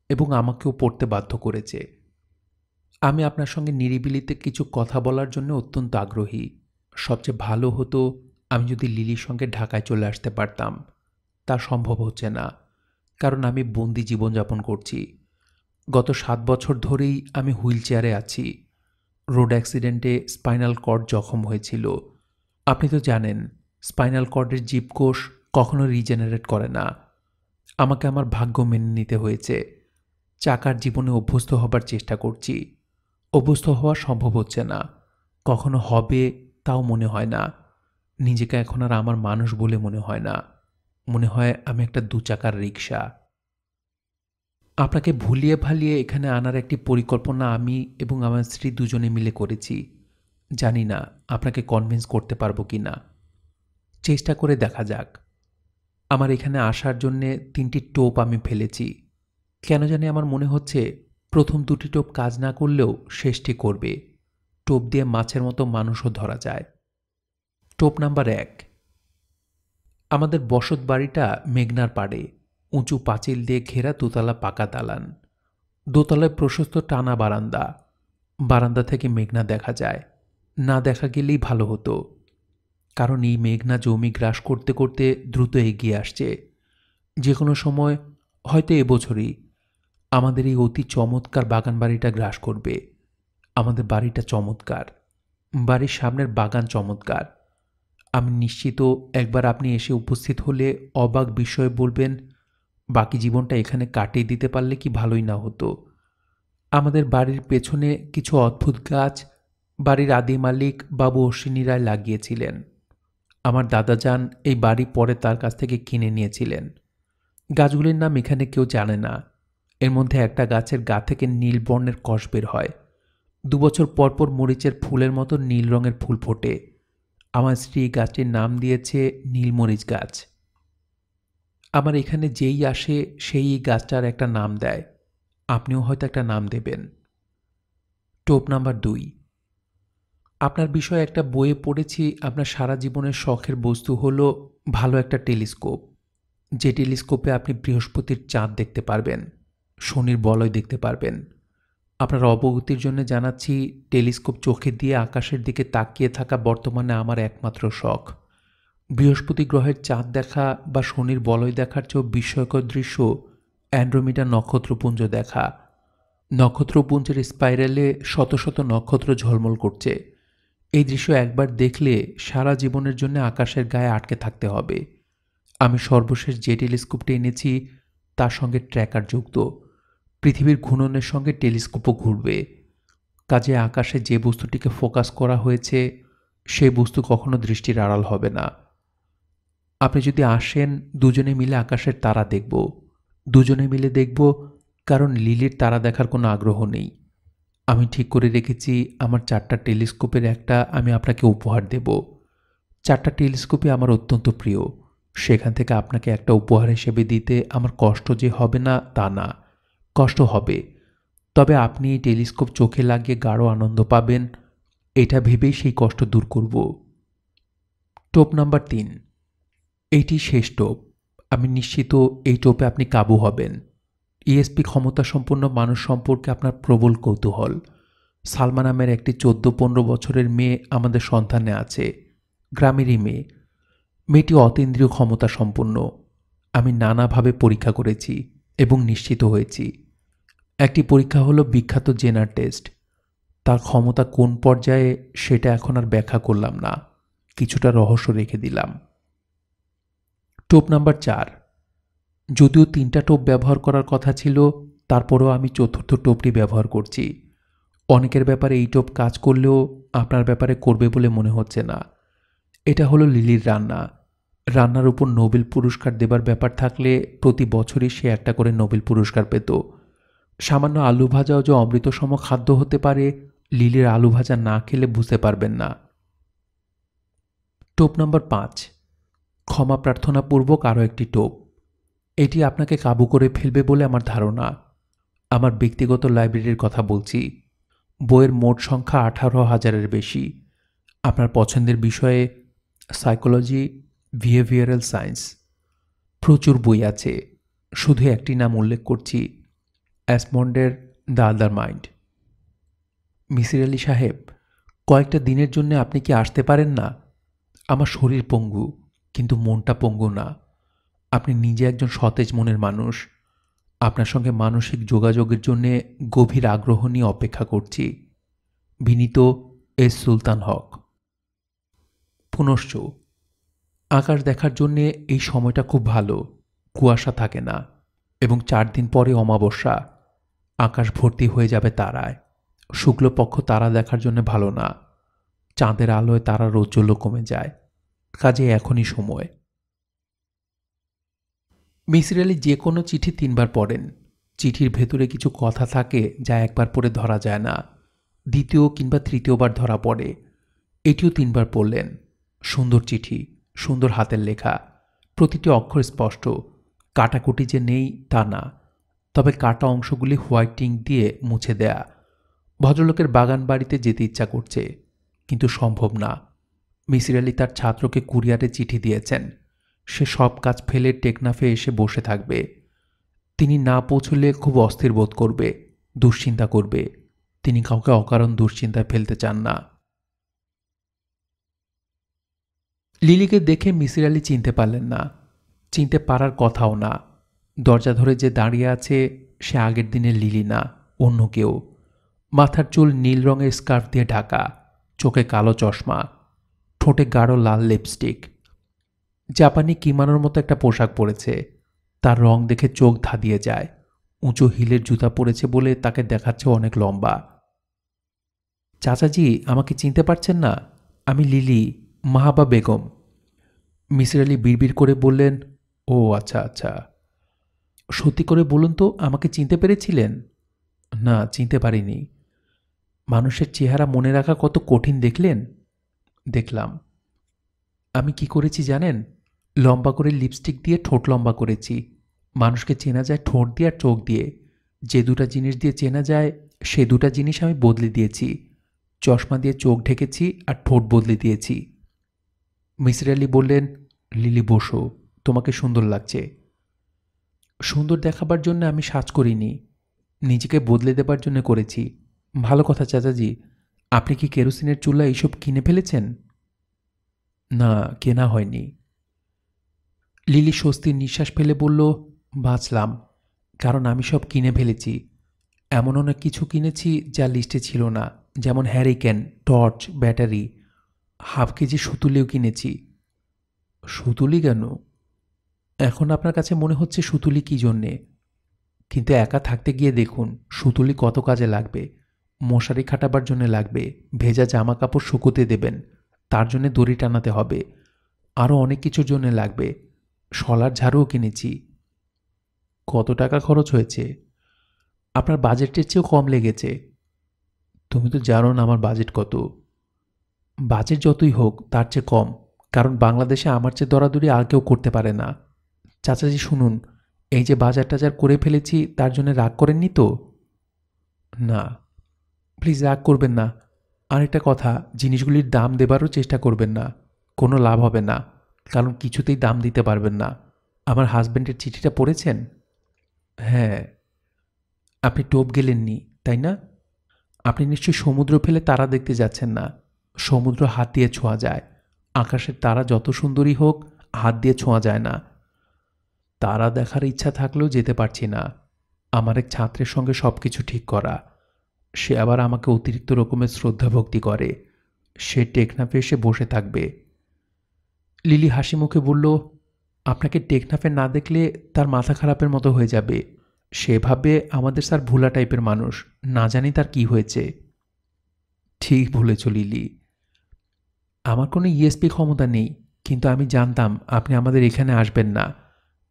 এবং আমাকেও পড়তে বাধ্য করেছে। আমি আপনার সঙ্গে নিরিবিলিতে কিছু কথা বলার জন্য অত্যন্ত আগ্রহী। সবচেয়ে ভালো হতো আমি যদি লিলির সঙ্গে ঢাকায় চলে আসতে পারতাম। তা সম্ভব হচ্ছে না, কারণ আমি বন্দি জীবনযাপন করছি। গত সাত বছর ধরেই আমি হুইল চেয়ারে আছি। রোড অ্যাক্সিডেন্টে স্পাইনাল কর্ড জখম হয়েছিল। আপনি তো জানেন, স্পাইনাল কর্ডের জীবকোষ কখনো রিজেনারেট করে না। আমাকে আমার ভাগ্য মেনে নিতে হয়েছে। চাকার জীবনে অভ্যস্ত হবার চেষ্টা করছি। অভ্যস্ত হওয়া সম্ভব হচ্ছে না। কখনো হবে তাও মনে হয় না। নিজেকে এখন আর আমার মানুষ বলে মনে হয় না। মনে হয় আমি একটা দু চাকার রিক্সা আপনাকে ভুলিয়ে ভালিয়ে এখানে আনার একটি পরিকল্পনা আমি এবং আমার স্ত্রী দুজনে মিলে করেছি। জানি না আপনাকে কনভিন্স করতে পারব কি না। চেষ্টা করে দেখা যাক। আমার এখানে আসার জন্যে তিনটি টোপ আমি ফেলেছি। কেন জানি আমার মনে হচ্ছে প্রথম দুটি টোপ কাজ না করলেও শেষটি করবে। টোপ দিয়ে মাছের মতো মানুষও ধরা যায়। টোপ নাম্বার এক। আমাদের বসত বাড়িটা মেঘনার পাড়ে। উঁচু পাঁচিল দিয়ে ঘেরা দোতলা পাকা দালান। দোতলায় প্রশস্ত টানা বারান্দা। বারান্দা থেকে মেঘনা দেখা যায়। না দেখা গেলেই ভালো হতো। কারণ এই মেঘনা জমি গ্রাস করতে করতে দ্রুত এগিয়ে আসছে। যে কোনো সময়, হয়তো এবছরই, আমাদের এই অতি চমৎকার বাগান বাড়িটা গ্রাস করবে। আমাদের বাড়িটা চমৎকার। বাড়ির সামনের বাগান চমৎকার। আমি নিশ্চিত একবার আপনি এসে উপস্থিত হলে অবাক বিষয়ে বলবেন বাকি জীবনটা এখানে কাটিয়ে দিতে পারলে কি ভালোই না হতো। আমাদের বাড়ির পেছনে কিছু অদ্ভুত গাছ, বাড়ির আদি মালিক বাবু অশ্বিনী রায় লাগিয়েছিলেন। আমার দাদা যান এই বাড়ি পরে তার কাছ থেকে কিনে নিয়েছিলেন। গাছগুলির নাম এখানে কেউ জানে না। এর মধ্যে একটা গাছের গা থেকে নীল বর্ণের কষ বের হয়। দুবছর পরপর মরিচের ফুলের মতো নীল রঙের ফুল ফোটে। আমার স্ত্রী গাছটির নাম দিয়েছে নীলমরিচ গাছ। আমার এখানে যেই আসে, সেই গাছটার একটা নাম দেয়। আপনিও হয়তো একটা নাম দেবেন। টোপ নাম্বার দুই। আপনার বিষয়ে একটা বইয়ে পড়েছি, আপনার সারা জীবনের শখের বস্তু হলো ভালো একটা টেলিস্কোপ। যে টেলিস্কোপে আপনি বৃহস্পতির চাঁদ দেখতে পারবেন, শনির বলয় দেখতে পারবেন। আপনার অবগতির জন্য জানাচ্ছি, টেলিস্কোপ চোখে দিয়ে আকাশের দিকে তাকিয়ে থাকা বর্তমানে আমার একমাত্র শখ। বৃহস্পতি গ্রহের চাঁদ দেখা বা শনির বলয় দেখার চেয়েও বিস্ময়কর দৃশ্য অ্যান্ড্রোমিডা নক্ষত্রপুঞ্জ দেখা। নক্ষত্রপুঞ্জের স্পাইরালে শত শত নক্ষত্র ঝলমল করছে। এই দৃশ্য একবার দেখলে সারা জীবনের জন্য আকাশের গায়ে আটকে থাকতে হবে। আমি সর্বশেষ যে টেলিস্কোপটি এনেছি, তার সঙ্গে ট্র্যাকার যুক্ত। পৃথিবীর ঘূর্ণনের সঙ্গে টেলিস্কোপও ঘুরবে। কাজে আকাশে যে বস্তুটিকে ফোকাস করা হয়েছে সেই বস্তু কখনো দৃষ্টির আড়াল হবে না। আপনি যদি আসেন, দুজনে মিলে আকাশের তারা দেখব। দুজনে মিলে দেখব, কারণ লিলির তারা দেখার কোনো আগ্রহ নেই। আমি ঠিক করে রেখেছি, আমার চারটা টেলিস্কোপের একটা আমি আপনাকে উপহার দেব। চারটা টেলিস্কোপই আমার অত্যন্ত প্রিয়। সেখান থেকে আপনাকে একটা উপহার হিসেবে দিতে আমার কষ্ট যে হবে না, তা না। কষ্ট হবে। তবে আপনি এই টেলিস্কোপ চোখে লাগিয়ে গাঢ় আনন্দ পাবেন। এটা ভেবেই সেই কষ্ট দূর করব। টোপ নাম্বার তিন। এইটি শেষ টোপ। আমি নিশ্চিত এই টোপে আপনি কাবু হবেন। ইএসপি ক্ষমতা সম্পন্ন মানুষ সম্পর্কে আপনার প্রবল কৌতূহল। সালমা নামের একটি চোদ্দ পনেরো বছরের মেয়ে আমাদের সন্তানে আছে। গ্রামেরই মেয়ে। মেয়েটি অতীন্দ্রিয় ক্ষমতা সম্পন্ন। আমি নানাভাবে পরীক্ষা করেছি এবং নিশ্চিত হয়েছি। একটি পরীক্ষা হলো বিখ্যাত জেনার টেস্ট। তার ক্ষমতা কোন পর্যায়ে সেটা এখন আর ব্যাখ্যা করলাম না। কিছুটা রহস্য রেখে দিলাম। টোপ নাম্বার চার। যদিও তিনটা টোপ ব্যবহার করার কথা ছিল, তারপরেও আমি চতুর্থ টোপটি ব্যবহার করছি। অনেকের ব্যাপারে এই টোপ কাজ করলেও আপনার ব্যাপারে করবে বলে মনে হচ্ছে না। এটা হলো লিলির রান্না। রান্নার উপর নোবেল পুরস্কার দেবার ব্যাপার থাকলে প্রতি বছরই সে একটা করে নোবেল পুরস্কার পেত। সামান্য আলু ভাজাও যে অমৃতসম খাদ্য হতে পারে, লিলির আলু ভাজা না খেলে বুঝতে পারবেন না। টোপ নম্বর পাঁচ। ক্ষমা প্রার্থনাপূর্বক আরও একটি টোপ। এটি আপনাকে কাবু করে ফেলবে বলে আমার ধারণা। আমার ব্যক্তিগত লাইব্রেরির কথা বলছি। বইয়ের মোট সংখ্যা আঠারো হাজারের বেশি। আপনার পছন্দের বিষয়ে সাইকোলজি, বিহেভিয়ারাল সায়েন্স। প্রচুর বই আছে। শুধু একটি নাম উল্লেখ করছি, অ্যাসমন্ডের the other mind. Misir Ali সাহেব, কয়েকটা দিনের জন্য আপনি কি আসতে পারেন না? আমার শরীর পঙ্গু। কিন্তু মনটা পঙ্গু না। আপনি নিজে একজন সতেজ মনের মানুষ। আপনার সঙ্গে মানসিক যোগাযোগের জন্যে গভীর আগ্রহ নিয়ে অপেক্ষা করছি। বিনীত এস সুলতান হক। পুনশ্চ, আকাশ দেখার জন্যে এই সময়টা খুব ভালো, কুয়াশা থাকে না এবং চার দিন পরে অমাবস্যা, আকাশ ভর্তি হয়ে যাবে তারায়। শুক্লপক্ষ তারা দেখার জন্য ভালো না। চাঁদের আলোয় তারা রৌজ্জ্বল্য কমে যায়। কাজে এখনই সময়। মিসির আলী যে কোনো চিঠি তিনবার পড়েন। চিঠির ভেতরে কিছু কথা থাকে যা একবার পড়ে ধরা যায় না। দ্বিতীয় কিংবা তৃতীয়বার ধরা পড়ে। এটিও তিনবার পড়লেন। সুন্দর চিঠি, সুন্দর হাতের লেখা। প্রতিটি অক্ষর স্পষ্ট। কাটাকুটি যে নেই তা না। তবে কাটা অংশগুলি হোয়াইটিং দিয়ে মুছে দেয়া। ভদ্রলোকের বাগান বাড়িতে যেতে ইচ্ছা করছে, কিন্তু সম্ভব না। মিসির আলী তার ছাত্রকে কুরিয়ারে চিঠি দিয়েছেন। সে সব কাজ ফেলে টেকনাফে এসে বসে থাকবে। তিনি না পৌঁছলে খুব অস্থির বোধ করবে, দুশ্চিন্তা করবে। তিনি কাউকে অকারণ দুশ্চিন্তায় ফেলতে চান না। লিলিকে দেখে মিসির আলী চিনতে পারলেন না। চিনতে পারার কথাও না। দরজা ধরে যে দাঁড়িয়ে আছে, সে আগের দিনের লিলি না, অন্য কেউ। মাথার চুল নীল রঙের স্কার্ফ দিয়ে ঢাকা, চোখে কালো চশমা। ঠোঁটে গাঢ় লাল লিপস্টিক জাপানি কিমানোর মতো একটা পোশাক পরেছে। তার রং দেখে চোখ ধাঁধিয়ে যায়। উঁচু হিলের জুতা পরেছে বলে তাকে দেখাচ্ছে অনেক লম্বা। চাচাজি, আমাকে চিনতে পারছেন না? আমি লিলি, মাহাবা বেগম। মিসির আলী বিড়বিড় করে বললেন, ও আচ্ছা আচ্ছা। সত্যি করে বলুন তো, আমাকে চিনতে পেরেছিলেন? না, চিনতে পারিনি। মানুষের চেহারা মনে রাখা কত কঠিন দেখলেন? দেখলাম। আমি কি করেছি জানেন? লম্বা করে লিপস্টিক দিয়ে ঠোঁট লম্বা করেছি। মানুষকে চেনা যায় ঠোঁট দিয়ে আর চোখ দিয়ে। যে দুটা জিনিস দিয়ে চেনা যায়, সে দুটা জিনিস আমি বদলে দিয়েছি। চশমা দিয়ে চোখ ঢেকেছি আর ঠোঁট বদলে দিয়েছি। মিসির আলি বললেন, লিলি, বসো, তোমাকে সুন্দর লাগছে। সুন্দর দেখাবার জন্য আমি সাজ করিনি। নিজেকে বদলে দেবার জন্য করেছি। ভালো কথা, চাচাজি। আপনি কি কেরোসিনের চুলা এইসব কিনে ফেলেছেন? না, কেনা হয়নি। লিলি স্বস্তির নিঃশ্বাস ফেলে বলল, বাঁচলাম, কারণ আমি সব কিনে ফেলেছি। এমন অনেক কিছু কিনেছি যা লিস্টে ছিল না, যেমন hurricane, torch, battery, half KG সুতুলিও কিনেছি। সুতুলি কেন? এখন আপনার কাছে মনে হচ্ছে সুতুলি কী জন্যে? কিন্তু একা থাকতে গিয়ে দেখুন, সুতুলি কত কাজে লাগবে। মশারি খাটাবার জন্য লাগবে, ভেজা জামা কাপড় শুকোতে দেবেন, তার জন্য দড়ি টানাতে হবে। আরও অনেক কিছুর জন্য লাগবে, শলার ঝাড়ুও কিনেছি। কত টাকা খরচ হয়েছে? আপনার বাজেটের চেয়েও কম লেগেছে। তুমি তো জানো না আমার বাজেট কত। বাজেট যতই হোক, তার চেয়ে কম, কারণ বাংলাদেশে আমার চেয়ে দরাদরি আর কেউ করতে পারে না। চাচাজি, শুনুন, এই যে বাজার টাজার করে ফেলেছি, তার জন্য রাগ করেননি তো? না। প্লিজ রাগ করবেন না। আর একটা কথা, জিনিসগুলির দাম দেবারও চেষ্টা করবেন না। কোনো লাভ হবে না। কারণ কিছুতেই দাম দিতে পারবেন না। আমার হাজব্যান্ডের চিঠিটা পড়েছেন? হ্যাঁ। আপনি টোপ গেলেননি, তাই না? আপনি নিশ্চয়ই সমুদ্র ফেলে তারা দেখতে যাচ্ছেন না। সমুদ্র হাত দিয়ে ছোঁয়া যায়। আকাশের তারা যত সুন্দরী হোক, হাত দিয়ে ছোঁয়া যায় না। তারা দেখার ইচ্ছা থাকলেও যেতে পারছি না। আমার এক ছাত্রের সঙ্গে সব কিছু ঠিক করা। সে আবার আমাকে অতিরিক্ত রকমের শ্রদ্ধা ভক্তি করে। সে টেকনাফে এসে বসে থাকবে। লিলি হাসি মুখে বলল, আপনাকে টেকনাফে না দেখলে তার মাথা খারাপের মতো হয়ে যাবে। সেভাবে আমাদের স্যার ভোলা টাইপের মানুষ। না জানি তার কি হয়েছে। ঠিক বলেছ, লিলি। আমার কোনো ইএসপি ক্ষমতা নেই, কিন্তু আমি জানতাম আপনি আমাদের এখানে আসবেন না।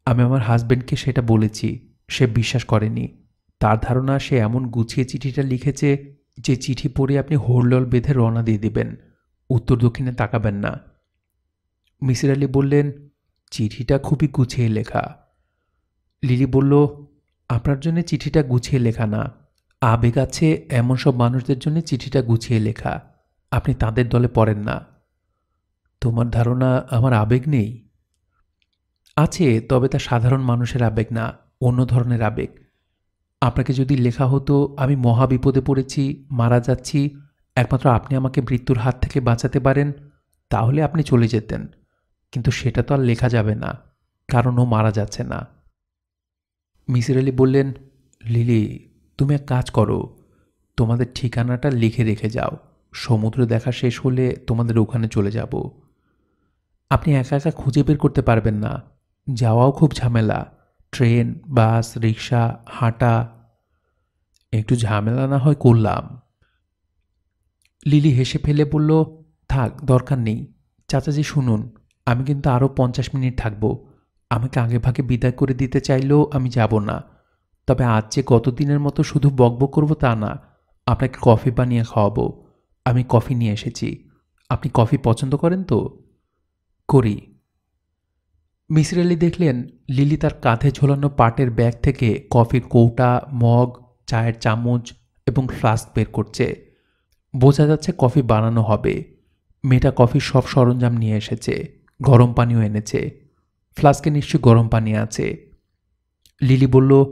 আমি আমার হাজব্যান্ডকে সেটা বলেছি, সে বিশ্বাস করেনি। তার ধারণা সে এমন গুছিয়ে চিঠিটা লিখেছে যে চিঠি পড়ে আপনি হোরলল বেঁধে রওনা দিয়ে দিবেন। উত্তর দক্ষিণে তাকাবেন না। মিসির আলি বললেন, চিঠিটা খুবই গুছিয়ে লেখা। লিলি বলল, আপনার জন্য চিঠিটা গুছিয়ে লেখা না। আবেগ আছে এমন সব মানুষদের জন্য চিঠিটা গুছিয়ে লেখা। আপনি তাদের দলে পড়েন না। তোমার ধারণা আমার আবেগ নেই? আছে, তবে তা সাধারণ মানুষের আবেগ না, অন্য ধরনের আবেগ। আপনাকে যদি লেখা হতো, আমি মহা বিপদে পড়েছি, মারা যাচ্ছি, একমাত্র আপনি আমাকে মৃত্যুর হাত থেকে বাঁচাতে পারেন, তাহলে আপনি চলে যেতেন। কিন্তু সেটা তো আর লেখা যাবে না, কারণ ও মারা যাচ্ছে না। মিসির আলি বললেন, লিলি, তুমি এক কাজ করো, তোমাদের ঠিকানাটা লিখে রেখে যাও। সমুদ্র দেখা শেষ হলে তোমাদের ওখানে চলে যাব। আপনি একা একা খুঁজে বের করতে পারবেন না, যাওয়াও খুব ঝামেলা। ট্রেন, বাস, রিক্সা, হাঁটা, একটু ঝামেলা না হয় করলাম। লিলি হেসে ফেলে বলল, থাক, দরকার নেই। চাচাজি, শুনুন, আমি কিন্তু আরও পঞ্চাশ মিনিট থাকব। আমাকে আগে ভাগে বিদায় করে দিতে চাইলেও আমি যাব না। তবে আজ যে গতদিনের মতো শুধু বকবক করব তা না, আপনাকে কফি বানিয়ে খাওয়াবো। আমি কফি নিয়ে এসেছি। আপনি কফি পছন্দ করেন তো? করি। মিসির আলি দেখলেন লিলি তার কাঁধে ঝোলানো পাটের ব্যাগ থেকে কফির কৌটা, মগ, চায়ের চামচ এবং ফ্লাস্ক বের করছে। বোঝা যাচ্ছে কফি বানানো হবে। মেয়েটা কফির সব সরঞ্জাম নিয়ে এসেছে, গরম পানিও এনেছে। ফ্লাস্কে নিশ্চয়ই গরম পানি আছে। লিলি বলল,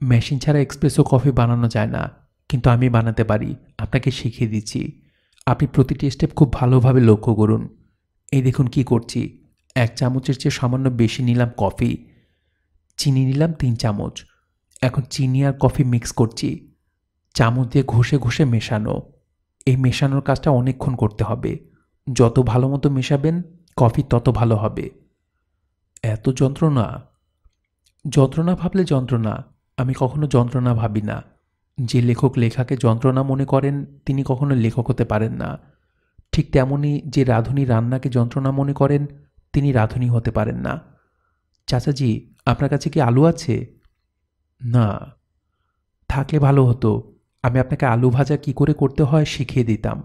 মেশিন ছাড়া এক্সপ্রেসও কফি বানানো যায় না, কিন্তু আমি বানাতে পারি। আপনাকে শিখিয়ে দিচ্ছি। আপনি প্রতিটি স্টেপ খুব ভালোভাবে লক্ষ্য করুন। এই দেখুন কি করছি। এক চামচের চেয়ে সামান্য বেশি নিলাম কফি। চিনি নিলাম তিন চামচ। এখন চিনি আর কফি মিক্স করছি। চামচ দিয়ে ঘষে ঘষে মেশানো। এই মেশানোর কাজটা অনেকক্ষণ করতে হবে। যত ভালো মতো মেশাবেন, কফি তত ভালো হবে। এত যন্ত্রণা? যন্ত্রণা ভাবলে যন্ত্রণা। আমি কখনো যন্ত্রণা ভাবি না। যে লেখক লেখাকে যন্ত্রণা মনে করেন, তিনি কখনো লেখক হতে পারেন না। ঠিক তেমনই যে রাঁধুনি রান্নাকে যন্ত্রণা মনে করেন তিনি রাঁধুনি হতে পারেন না। চাচাজি, আপনার কাছে কি আলু আছে? না। থাকলে ভালো হতো। আমি আপনাকে আলু ভাজা কি করে করতে হয় শিখিয়ে দিতাম।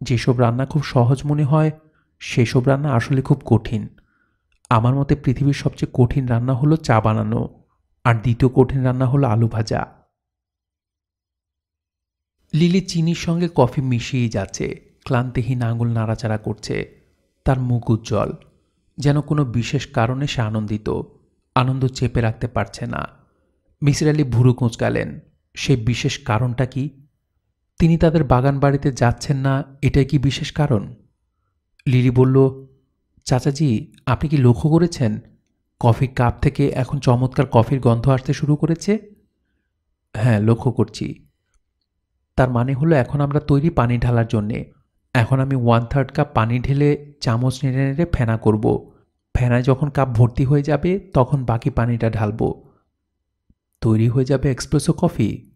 যেসব রান্না খুব সহজ মনে হয়, সেসব রান্না আসলে খুব কঠিন। আমার মতে পৃথিবীর সবচেয়ে কঠিন রান্না হলো চা বানানো, আর দ্বিতীয় কঠিন রান্না হলো আলু ভাজা। লিলি চিনির সঙ্গে কফি মিশিয়েই যাচ্ছে। ক্লান্তিহীন আঙুল নাড়াচাড়া করছে। তার মুখ উজ্জ্বল। যেন কোনো বিশেষ কারণে সে আনন্দিত, আনন্দ চেপে রাখতে পারছে না। মিসির আলি ভুরু কুঁচকালেন সেই বিশেষ কারণটা কি? তিনি তাদের বাগান বাড়িতে যাচ্ছেন না, এটাই কি বিশেষ কারণ? লিলি বলল, চাচাজি, আপনি কি লক্ষ্য করেছেন? কফি কাপ থেকে এখন চমৎকার কফির গন্ধ আসতে শুরু করেছে? হ্যাঁ লক্ষ্য করছি। তার মানে হলো এখন আমরা তৈরি পানি ঢালার জন্যে। এখন আমি ওয়ান থার্ড কাপ পানি ঢেলে চামচ নেড়ে নেড়ে ফেনা করব। ফেনায় যখন কাপ ভর্তি হয়ে যাবে, তখন বাকি পানিটা ঢালবো। তৈরি হয়ে যাবে এক্সপ্রেসো কফি?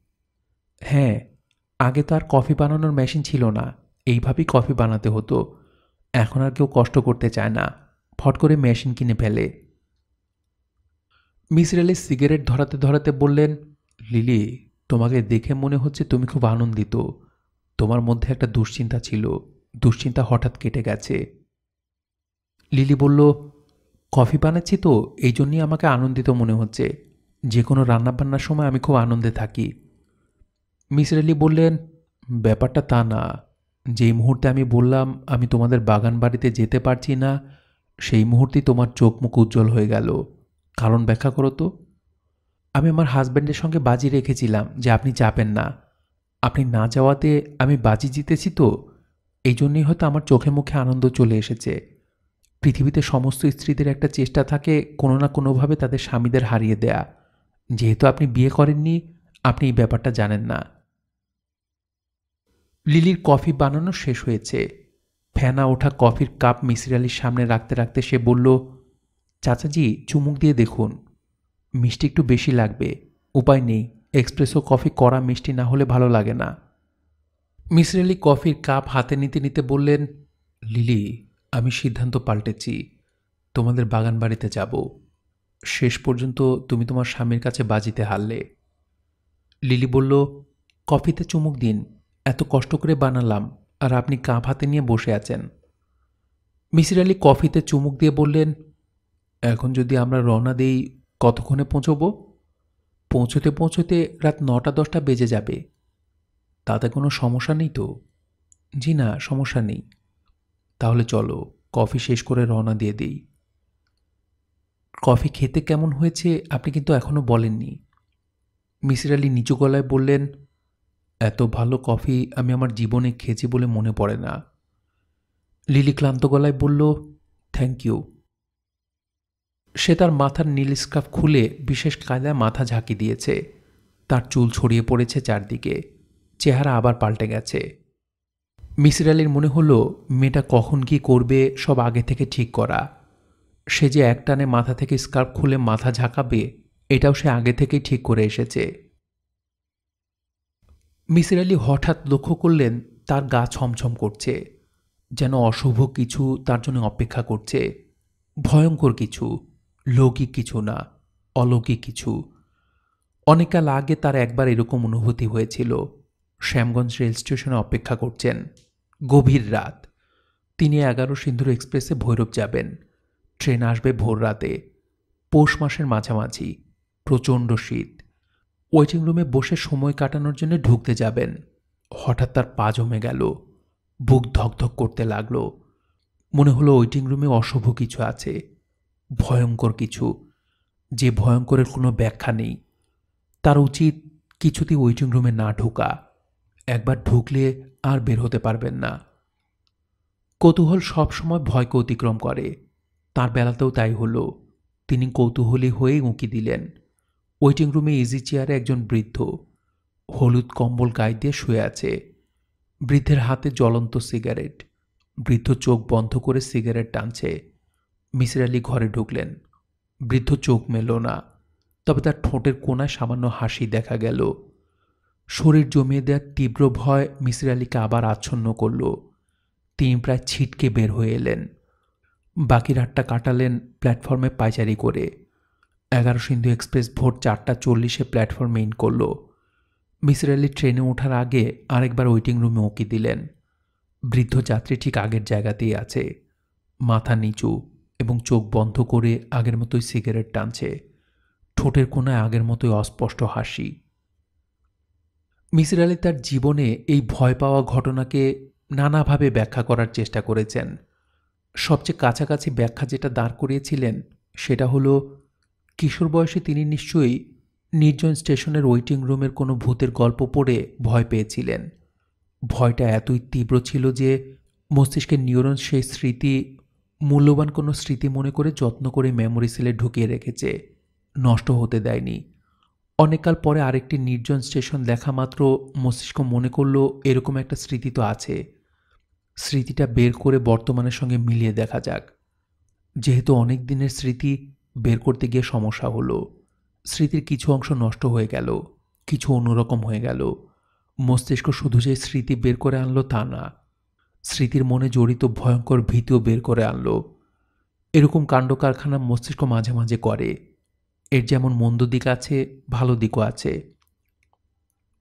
হ্যাঁ আগে তো আর কফি বানানোর মেশিন ছিল না। এইভাবেই কফি বানাতে হতো। এখন আর কেউ কষ্ট করতে চায় না। ফট করে মেশিন কিনে ফেলে। মিস সিগারেট ধরাতে ধরাতে বললেন, লিলি, তোমাকে দেখে মনে হচ্ছে তুমি খুব আনন্দিত। তোমার মধ্যে একটা দুশ্চিন্তা ছিল। দুশ্চিন্তা হঠাৎ কেটে গেছে। লিলি বলল কফি বানাচ্ছি তো, এই জন্যই আমাকে আনন্দিত মনে হচ্ছে। যে কোনো রান্নাবান্নার সময় আমি খুব আনন্দে থাকি। মিস রেলি বললেন, ব্যাপারটা তা না। যেই মুহূর্তে আমি বললাম, আমি তোমাদের বাগান বাড়িতে যেতে পারছি না, সেই মুহূর্তেই তোমার চোখ মুখ উজ্জ্বল হয়ে গেল। কারণ ব্যাখ্যা করো তো। আমি আমার হাজব্যান্ডের সঙ্গে বাজি রেখেছিলাম যে আপনি যাবেন না। আপনি না যাওয়াতে আমি বাজি জিতেছি তো, এই জন্যই হয়তো আমার চোখে মুখে আনন্দ চলে এসেছে। পৃথিবীতে সমস্ত স্ত্রীদের একটা চেষ্টা থাকে কোনো না কোনোভাবে তাদের স্বামীদের হারিয়ে দেয়া। যেহেতু আপনি বিয়ে করেননি, আপনি এই ব্যাপারটা জানেন না। লিলির কফি বানানো শেষ হয়েছে। ফেনা ওঠা কফির কাপ মিসির আলির সামনে রাখতে রাখতে সে বলল, চাচাজি, চুমুক দিয়ে দেখুন। মিষ্টি একটু বেশি লাগবে। উপায় নেই। এক্সপ্রেসো কফি কড়া মিষ্টি না হলে ভালো লাগে না। মিসির আলি কফির কাপ হাতে নিতে নিতে বললেন, লিলি আমি সিদ্ধান্ত পাল্টেছি, তোমাদের বাগান বাড়িতে যাব। শেষ পর্যন্ত তুমি তোমার স্বামীর কাছে বাজিতে হারলে। লিলি বলল, কফিতে চুমুক দিন, এত কষ্ট করে বানালাম, আর আপনি কাপ হাতে নিয়ে বসে আছেন। মিসির আলি কফিতে চুমুক দিয়ে বললেন, এখন যদি আমরা রওনা দেই, কতক্ষণে পৌঁছব? পৌঁছতে পৌঁছতে রাত নটা দশটা বেজে যাবে। তাতে কোনো সমস্যা নেই তো? জি না, সমস্যা নেই। তাহলে চলো, কফি শেষ করে রওনা দিয়ে দিই। কফি খেতে কেমন হয়েছে আপনি কিন্তু এখনও বলেননি। মিসির আলি নিচু গলায় বললেন, এত ভালো কফি আমি আমার জীবনে খেয়েছি বলে মনে পড়ে না। লিলি ক্লান্ত গলায় বলল থ্যাংক ইউ সে তার মাথার নীল স্কার্ফ খুলে বিশেষ কায়দায় মাথা ঝাঁকি দিয়েছে। তার চুল ছড়িয়ে পড়েছে চারদিকে। চেহারা আবার পাল্টে গেছে। মিসির আলির মনে হলো, মেয়েটা কখন কি করবে সব আগে থেকে ঠিক করা। সে যে একটানে মাথা থেকে স্কার্ফ খুলে মাথা ঝাঁকাবে, এটাও সে আগে থেকেই ঠিক করে এসেছে। মিসির আলি হঠাৎ লক্ষ্য করলেন, তার গা ছমছম করছে। যেন অশুভ কিছু তার জন্য অপেক্ষা করছে। ভয়ঙ্কর কিছু, লৌকিক কিছু না, অলৌকিক কিছু। অনেককাল আগে তার একবার এরকম অনুভূতি হয়েছিল। শ্যামগঞ্জ রেল স্টেশনে অপেক্ষা করছেন। গভীর রাত। তিনি এগারো সিন্ধুর এক্সপ্রেসে ভৈরব যাবেন। ট্রেন আসবে ভোর রাতে। পৌষ মাসের মাঝামাঝি। প্রচণ্ড শীত। ওয়েটিং রুমে বসে সময় কাটানোর জন্য ঢুকতে যাবেন। হঠাৎ তার পা জমে গেল। বুক ধকধক করতে লাগল। মনে হলো ওয়েটিং রুমে অশুভ কিছু আছে। ভয়ঙ্কর কিছু। যে ভয়ঙ্করের কোনো ব্যাখ্যা নেই। তার উচিত কিছুতেই ওয়েটিং রুমে না ঢোকা। একবার ঢুকলে আর বের হতে পারবেন না। কৌতূহল সবসময় ভয়কে অতিক্রম করে। তার বেলাতেও তাই হলো। তিনি কৌতূহলী হয়েই উঁকি দিলেন। ওয়েটিং রুমে ইজি চেয়ারে একজন বৃদ্ধ। হলুদ কম্বল গায়ে দিয়ে শুয়ে আছে। বৃদ্ধের হাতে জ্বলন্ত সিগারেট। বৃদ্ধ চোখ বন্ধ করে সিগারেট টানছে। মিসির আলি ঘরে ঢুকলেন। বৃদ্ধ চোখ মেল না। তবে তার ঠোঁটের কোনায় সামান্য হাসি দেখা গেল। শরীর জমিয়ে দেওয়ার তীব্র ভয় মিসির আলীকে আবার আচ্ছন্ন করল। তিনি প্রায় ছিটকে বের হয়ে এলেন। বাকি রাতটা কাটালেন প্ল্যাটফর্মে পাইচারি করে। এগারো সিন্ধু এক্সপ্রেস ভোর চারটা চল্লিশে প্ল্যাটফর্মে ইন করল। মিসির আলি ট্রেনে ওঠার আগে আরেকবার ওয়েটিং রুমে উঁকি দিলেন। বৃদ্ধ যাত্রী ঠিক আগের জায়গাতেই আছে। মাথা নিচু এবং চোখ বন্ধ করে আগের মতোই সিগারেট টানছে। ঠোঁটের কোনায় আগের মতোই অস্পষ্ট হাসি। মিসির আলি তার জীবনে এই ভয় পাওয়া ঘটনাকে নানাভাবে ব্যাখ্যা করার চেষ্টা করেছেন। সবচেয়ে কাছাকাছি ব্যাখ্যা যেটা দাঁড় করিয়েছিলেন সেটা হলো, কিশোর বয়সে তিনি নিশ্চয়ই নির্জন স্টেশনের ওয়েটিং রুমের কোনো ভূতের গল্প পড়ে ভয় পেয়েছিলেন। ভয়টা এতই তীব্র ছিল যে মস্তিষ্কের নিউরন সেই স্মৃতি, মূল্যবান কোনো স্মৃতি মনে করে যত্ন করে মেমোরি সেলে ঢুকিয়ে রেখেছে। নষ্ট হতে দেয়নি। অনেককাল পরে আরেকটি নির্জন স্টেশন দেখা মাত্র মস্তিষ্ক মনে করল এরকম একটা স্মৃতি তো আছে। স্মৃতিটা বের করে বর্তমানের সঙ্গে মিলিয়ে দেখা যাক। যেহেতু অনেক দিনের স্মৃতি, বের করতে গিয়ে সমস্যা হলো। স্মৃতির কিছু অংশ নষ্ট হয়ে গেল, কিছু অন্যরকম হয়ে গেল। মস্তিষ্ক শুধু যে স্মৃতি বের করে আনলো তা না, স্মৃতির মনে জড়িত ভয়ঙ্কর ভীতিও বের করে আনলো। এরকম কাণ্ড কারখানা মস্তিষ্ক মাঝে মাঝে করে। এর যেমন মন্দ দিক আছে, ভালো দিকও আছে।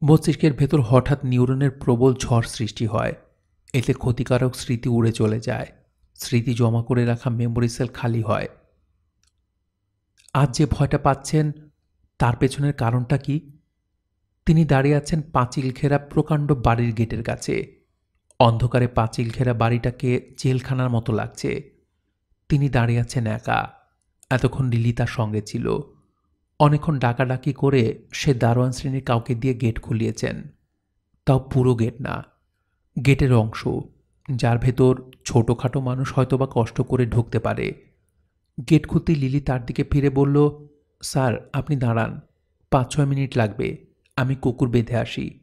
মস্তিষ্কের ভেতর হঠাৎ নিউরনের প্রবল ঝড় সৃষ্টি হয়। এতে ক্ষতিকারক স্মৃতি উড়ে চলে যায়। স্মৃতি জমা করে রাখা মেমোরি সেল খালি হয়। আজ যে ভয়টা পাচ্ছেন, তার পেছনের কারণটা কি? তিনি দাঁড়িয়ে আছেন পাঁচিল ঘেরা প্রকাণ্ড বাড়ির গেটের কাছে। অন্ধকারে পাঁচিল ঘেরা বাড়িটাকে জেলখানার মতো লাগছে। তিনি দাঁড়িয়ে আছেন একা। এতক্ষণ লিলি তার সঙ্গে ছিল। অনেকক্ষণ ডাকাডাকি করে সে দারোয়ান শ্রেণির কাউকে দিয়ে গেট খুলিয়েছেন। তাও পুরো গেট না। গেটের অংশ, যার ভেতর ছোটোখাটো মানুষ হয়তোবা কষ্ট করে ঢুকতে পারে। গেট খুলতেই লিলি তার দিকে ফিরে বলল, স্যার, আপনি দাঁড়ান। পাঁচ ছয় মিনিট লাগবে। আমি কুকুর বেঁধে আসি।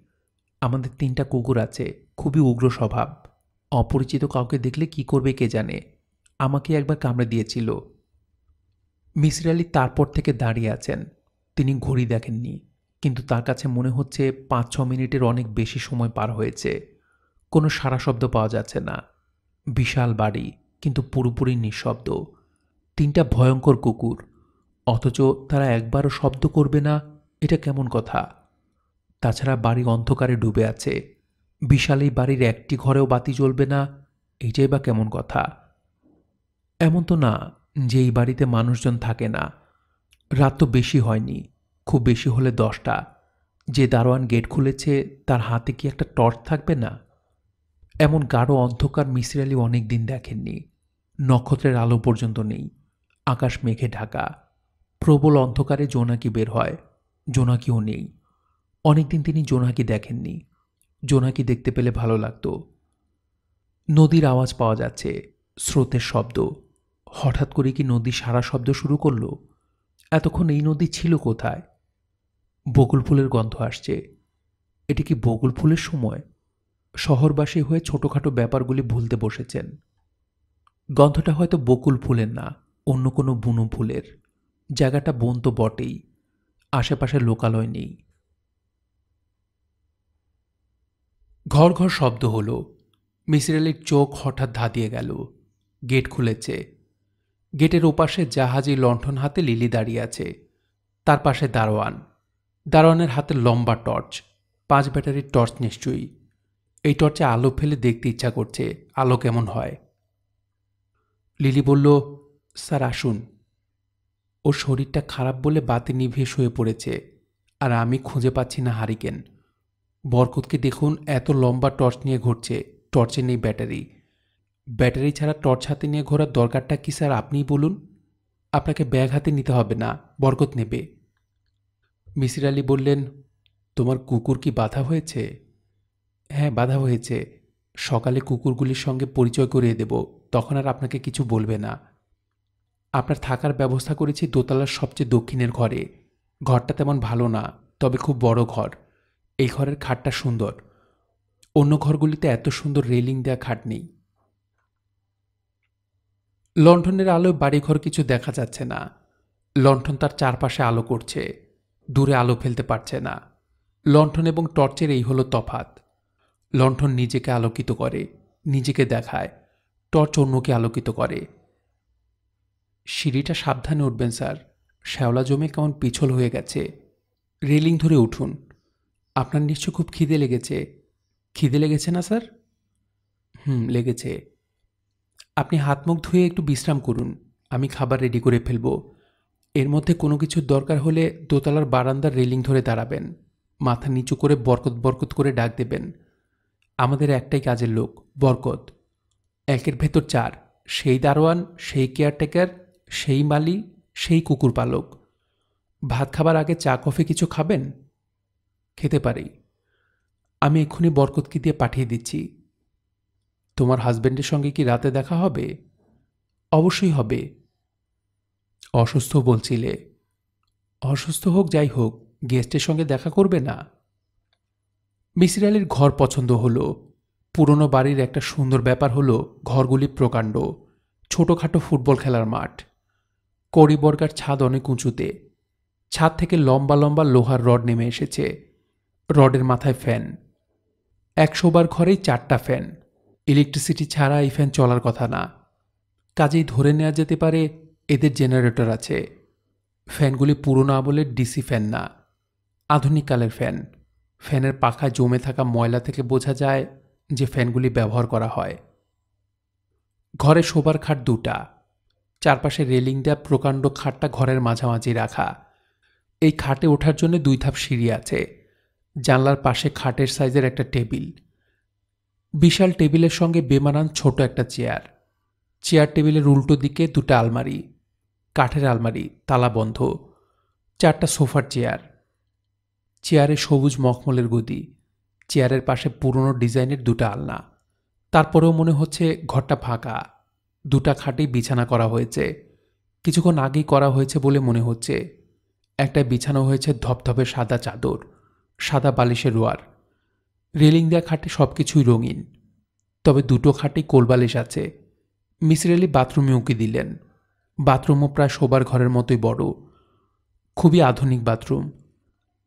আমাদের তিনটা কুকুর আছে, খুবই উগ্র স্বভাব। অপরিচিত কাউকে দেখলে কি করবে কে জানে? আমাকে একবার কামড়ে দিয়েছিল। মিসির আলি তারপর থেকে দাঁড়িয়ে আছেন। তিনি ঘড়ি দেখেননি, কিন্তু তার কাছে মনে হচ্ছে পাঁচ ছ মিনিটের অনেক বেশি সময় পার হয়েছে। কোনো সারা শব্দ পাওয়া যাচ্ছে না। বিশাল বাড়ি, কিন্তু পুরোপুরি নিঃশব্দ। তিনটা ভয়ঙ্কর কুকুর। অথচ তারা একবারও শব্দ করবে না, এটা কেমন কথা? তাছাড়া বাড়ি অন্ধকারে ডুবে আছে। বিশাল এই বাড়ির একটি ঘরেও বাতি জ্বলবে না এইটাই বা কেমন কথা? এমন তো না যে এই বাড়িতে মানুষজন থাকে না। রাত তো বেশি হয়নি, খুব বেশি হলে দশটা। যে দারোয়ান গেট খুলেছে, তার হাতে কি একটা টর্চ থাকবে না? এমন গাঢ় অন্ধকার মিসির আলী অনেক দিন দেখেননি। নক্ষত্রের আলো পর্যন্ত নেই, আকাশ মেঘে ঢাকা। প্রবল অন্ধকারে জোনাকি বের হয়, জোনাকিও নেই। অনেকদিন তিনি জোনাকি দেখেননি, জোনাকি দেখতে পেলে ভালো লাগতো। নদীর আওয়াজ পাওয়া যাচ্ছে, স্রোতের শব্দ। হঠাৎ করে কি নদী সারা শব্দ শুরু করল? এতক্ষণ এই নদী ছিল কোথায়? বকুল ফুলের গন্ধ আসছে। এটি কি বকুল ফুলের সময়? শহরবাসী হয়ে ছোটোখাটো ব্যাপারগুলি ভুলতে বসেছেন। গন্ধটা হয়তো বকুল ফুলের না, অন্য কোনো বুনো ফুলের। জায়গাটা বন তো বটেই, আশেপাশে লোকালয় নেই। ঘর ঘর শব্দ হলো। মিসির চোখ হঠাৎ ধাঁধিয়ে গেল। গেট খুলেছে। গেটের ওপাশে জাহাজি লণ্ঠন হাতে লিলি দাঁড়িয়ে আছে। তার পাশে দারোয়ান। দারোয়ানের হাতে লম্বা টর্চ, পাঁচ ব্যাটারির টর্চ নিশ্চয়ই। এই টর্চে আলো ফেলে দেখতে ইচ্ছা করছে, আলো কেমন হয়। লিলি বলল, স্যার, আসুন। ওর শরীরটা খারাপ বলে বাতি নিভিয়ে শুয়ে পড়েছে, আর আমি খুঁজে পাচ্ছি না হারিকেন। বরকতকে দেখুন, এত লম্বা টর্চ নিয়ে ঘুরছে টর্চে নেই ব্যাটারি। ব্যাটারি ছাড়া টর্চ হাতে নিয়ে ঘোরার দরকারটা কি স্যার আপনিই বলুন? আপনাকে ব্যাগ হাতে নিতে হবে না, বরকত নেবে। মিসির আলী বললেন, তোমার কুকুর কি বাধা হয়েছে? হ্যাঁ বাধা হয়েছে। সকালে কুকুরগুলির সঙ্গে পরিচয় করিয়ে দেব, তখন আর আপনাকে কিছু বলবে না। আপনার থাকার ব্যবস্থা করেছি দোতলার সবচেয়ে দক্ষিণের ঘরে। ঘরটা তেমন ভালো না, তবে খুব বড় ঘর। এই ঘরের খাটটা সুন্দর। অন্য ঘরগুলিতে এত সুন্দর রেলিং দেওয়া খাট নেই। লণ্ঠনের আলোয় বাড়িঘর কিছু দেখা যাচ্ছে না। লণ্ঠন তার চারপাশে আলো করছে, দূরে আলো ফেলতে পারছে না। লণ্ঠন এবং টর্চের এই হলো তফাত লণ্ঠন নিজেকে আলোকিত করে, নিজেকে দেখায়, টর্চ অন্যকে আলোকিত করে। সিঁড়িটা সাবধানে উঠবেন, স্যার। শ্যাওলা জমে কেমন পিছল হয়ে গেছে। রেলিং ধরে উঠুন। আপনার নিশ্চয় খুব খিদে লেগেছে। খিদে লেগেছে না, স্যার? হুম, লেগেছে। আপনি হাত মুখ ধুয়ে একটু বিশ্রাম করুন। আমি খাবার রেডি করে ফেলব। এর মধ্যে কোনো কিছুর দরকার হলে দোতলার বারান্দার রেলিং ধরে দাঁড়াবেন। মাথা নিচু করে বরকত বরকত করে ডাক দেবেন। আমাদের একটাই কাজের লোক, বরকত। একের ভেতর চার, সেই দারোয়ান, সেই কেয়ারটেকার, সেই মালি, সেই কুকুর পালক। ভাত খাবার আগে চা, কফি কিছু খাবেন? খেতে পারি। আমি এক্ষুনি বরকতকে দিয়ে পাঠিয়ে দিচ্ছি। তোমার হাজব্যান্ডের সঙ্গে কি রাতে দেখা হবে? অবশ্যই হবে। অসুস্থ বলছিলে। অসুস্থ হোক, যাই হোক, গেস্টের সঙ্গে দেখা করবে না? মিসির আলীর ঘর পছন্দ হলো। পুরনো বাড়ির একটা সুন্দর ব্যাপার হলো ঘরগুলি প্রকাণ্ড, ছোটোখাটো ফুটবল খেলার মাঠ। করিবর্গার ছাদ অনেক উঁচুতে। ছাদ থেকে লম্বা লম্বা লোহার রড নেমে এসেছে। রডের মাথায় ফ্যান। একশোবার ঘরেই চারটা ফ্যান। ইলেকট্রিসিটি ছাড়া এই ফ্যান চলার কথা না। কাজেই ধরে নেওয়া যেতে পারে এদের জেনারেটর আছে। ফ্যানগুলি পুরনো আমলের ডিসি ফ্যান না। আধুনিক কালের ফ্যান ফ্যানের পাখায় জমে থাকা ময়লা থেকে বোঝা যায় যে ফ্যানগুলি ব্যবহার করা হয়। ঘরে শোবার খাট দুটা। চারপাশে রেলিং দেওয়া প্রকাণ্ড খাটটা ঘরের মাঝামাঝি রাখা। এই খাটে ওঠার জন্য দুই ধাপ সিঁড়ি আছে। জানলার পাশে খাটের সাইজের একটা টেবিল। বিশাল টেবিলের সঙ্গে বেমানান ছোট একটা চেয়ার। চেয়ার টেবিলের উল্টো দিকে দুটো আলমারি, কাঠের আলমারি, তালা বন্ধ, চারটা সোফার চেয়ার। চেয়ারে সবুজ মখমলের গদি, চেয়ারের পাশে পুরনো ডিজাইনের দুটো আলনা। তারপরেও মনে হচ্ছে ঘরটা ফাঁকা, দুটা খাটেই বিছানা করা হয়েছে। কিছুক্ষণ আগেই করা হয়েছে বলে মনে হচ্ছে। একটা বিছানো হয়েছে ধপধপে সাদা চাদর, সাদা বালিশের রোয়ার। রেলিং দেওয়া খাটে সব কিছুই রঙিন। তবে দুটো খাটেই কোলবালিশ আছে। মিসির আলি বাথরুমে উঁকি দিলেন। বাথরুমও প্রায় শোবার ঘরের মতোই বড়। খুবই আধুনিক বাথরুম।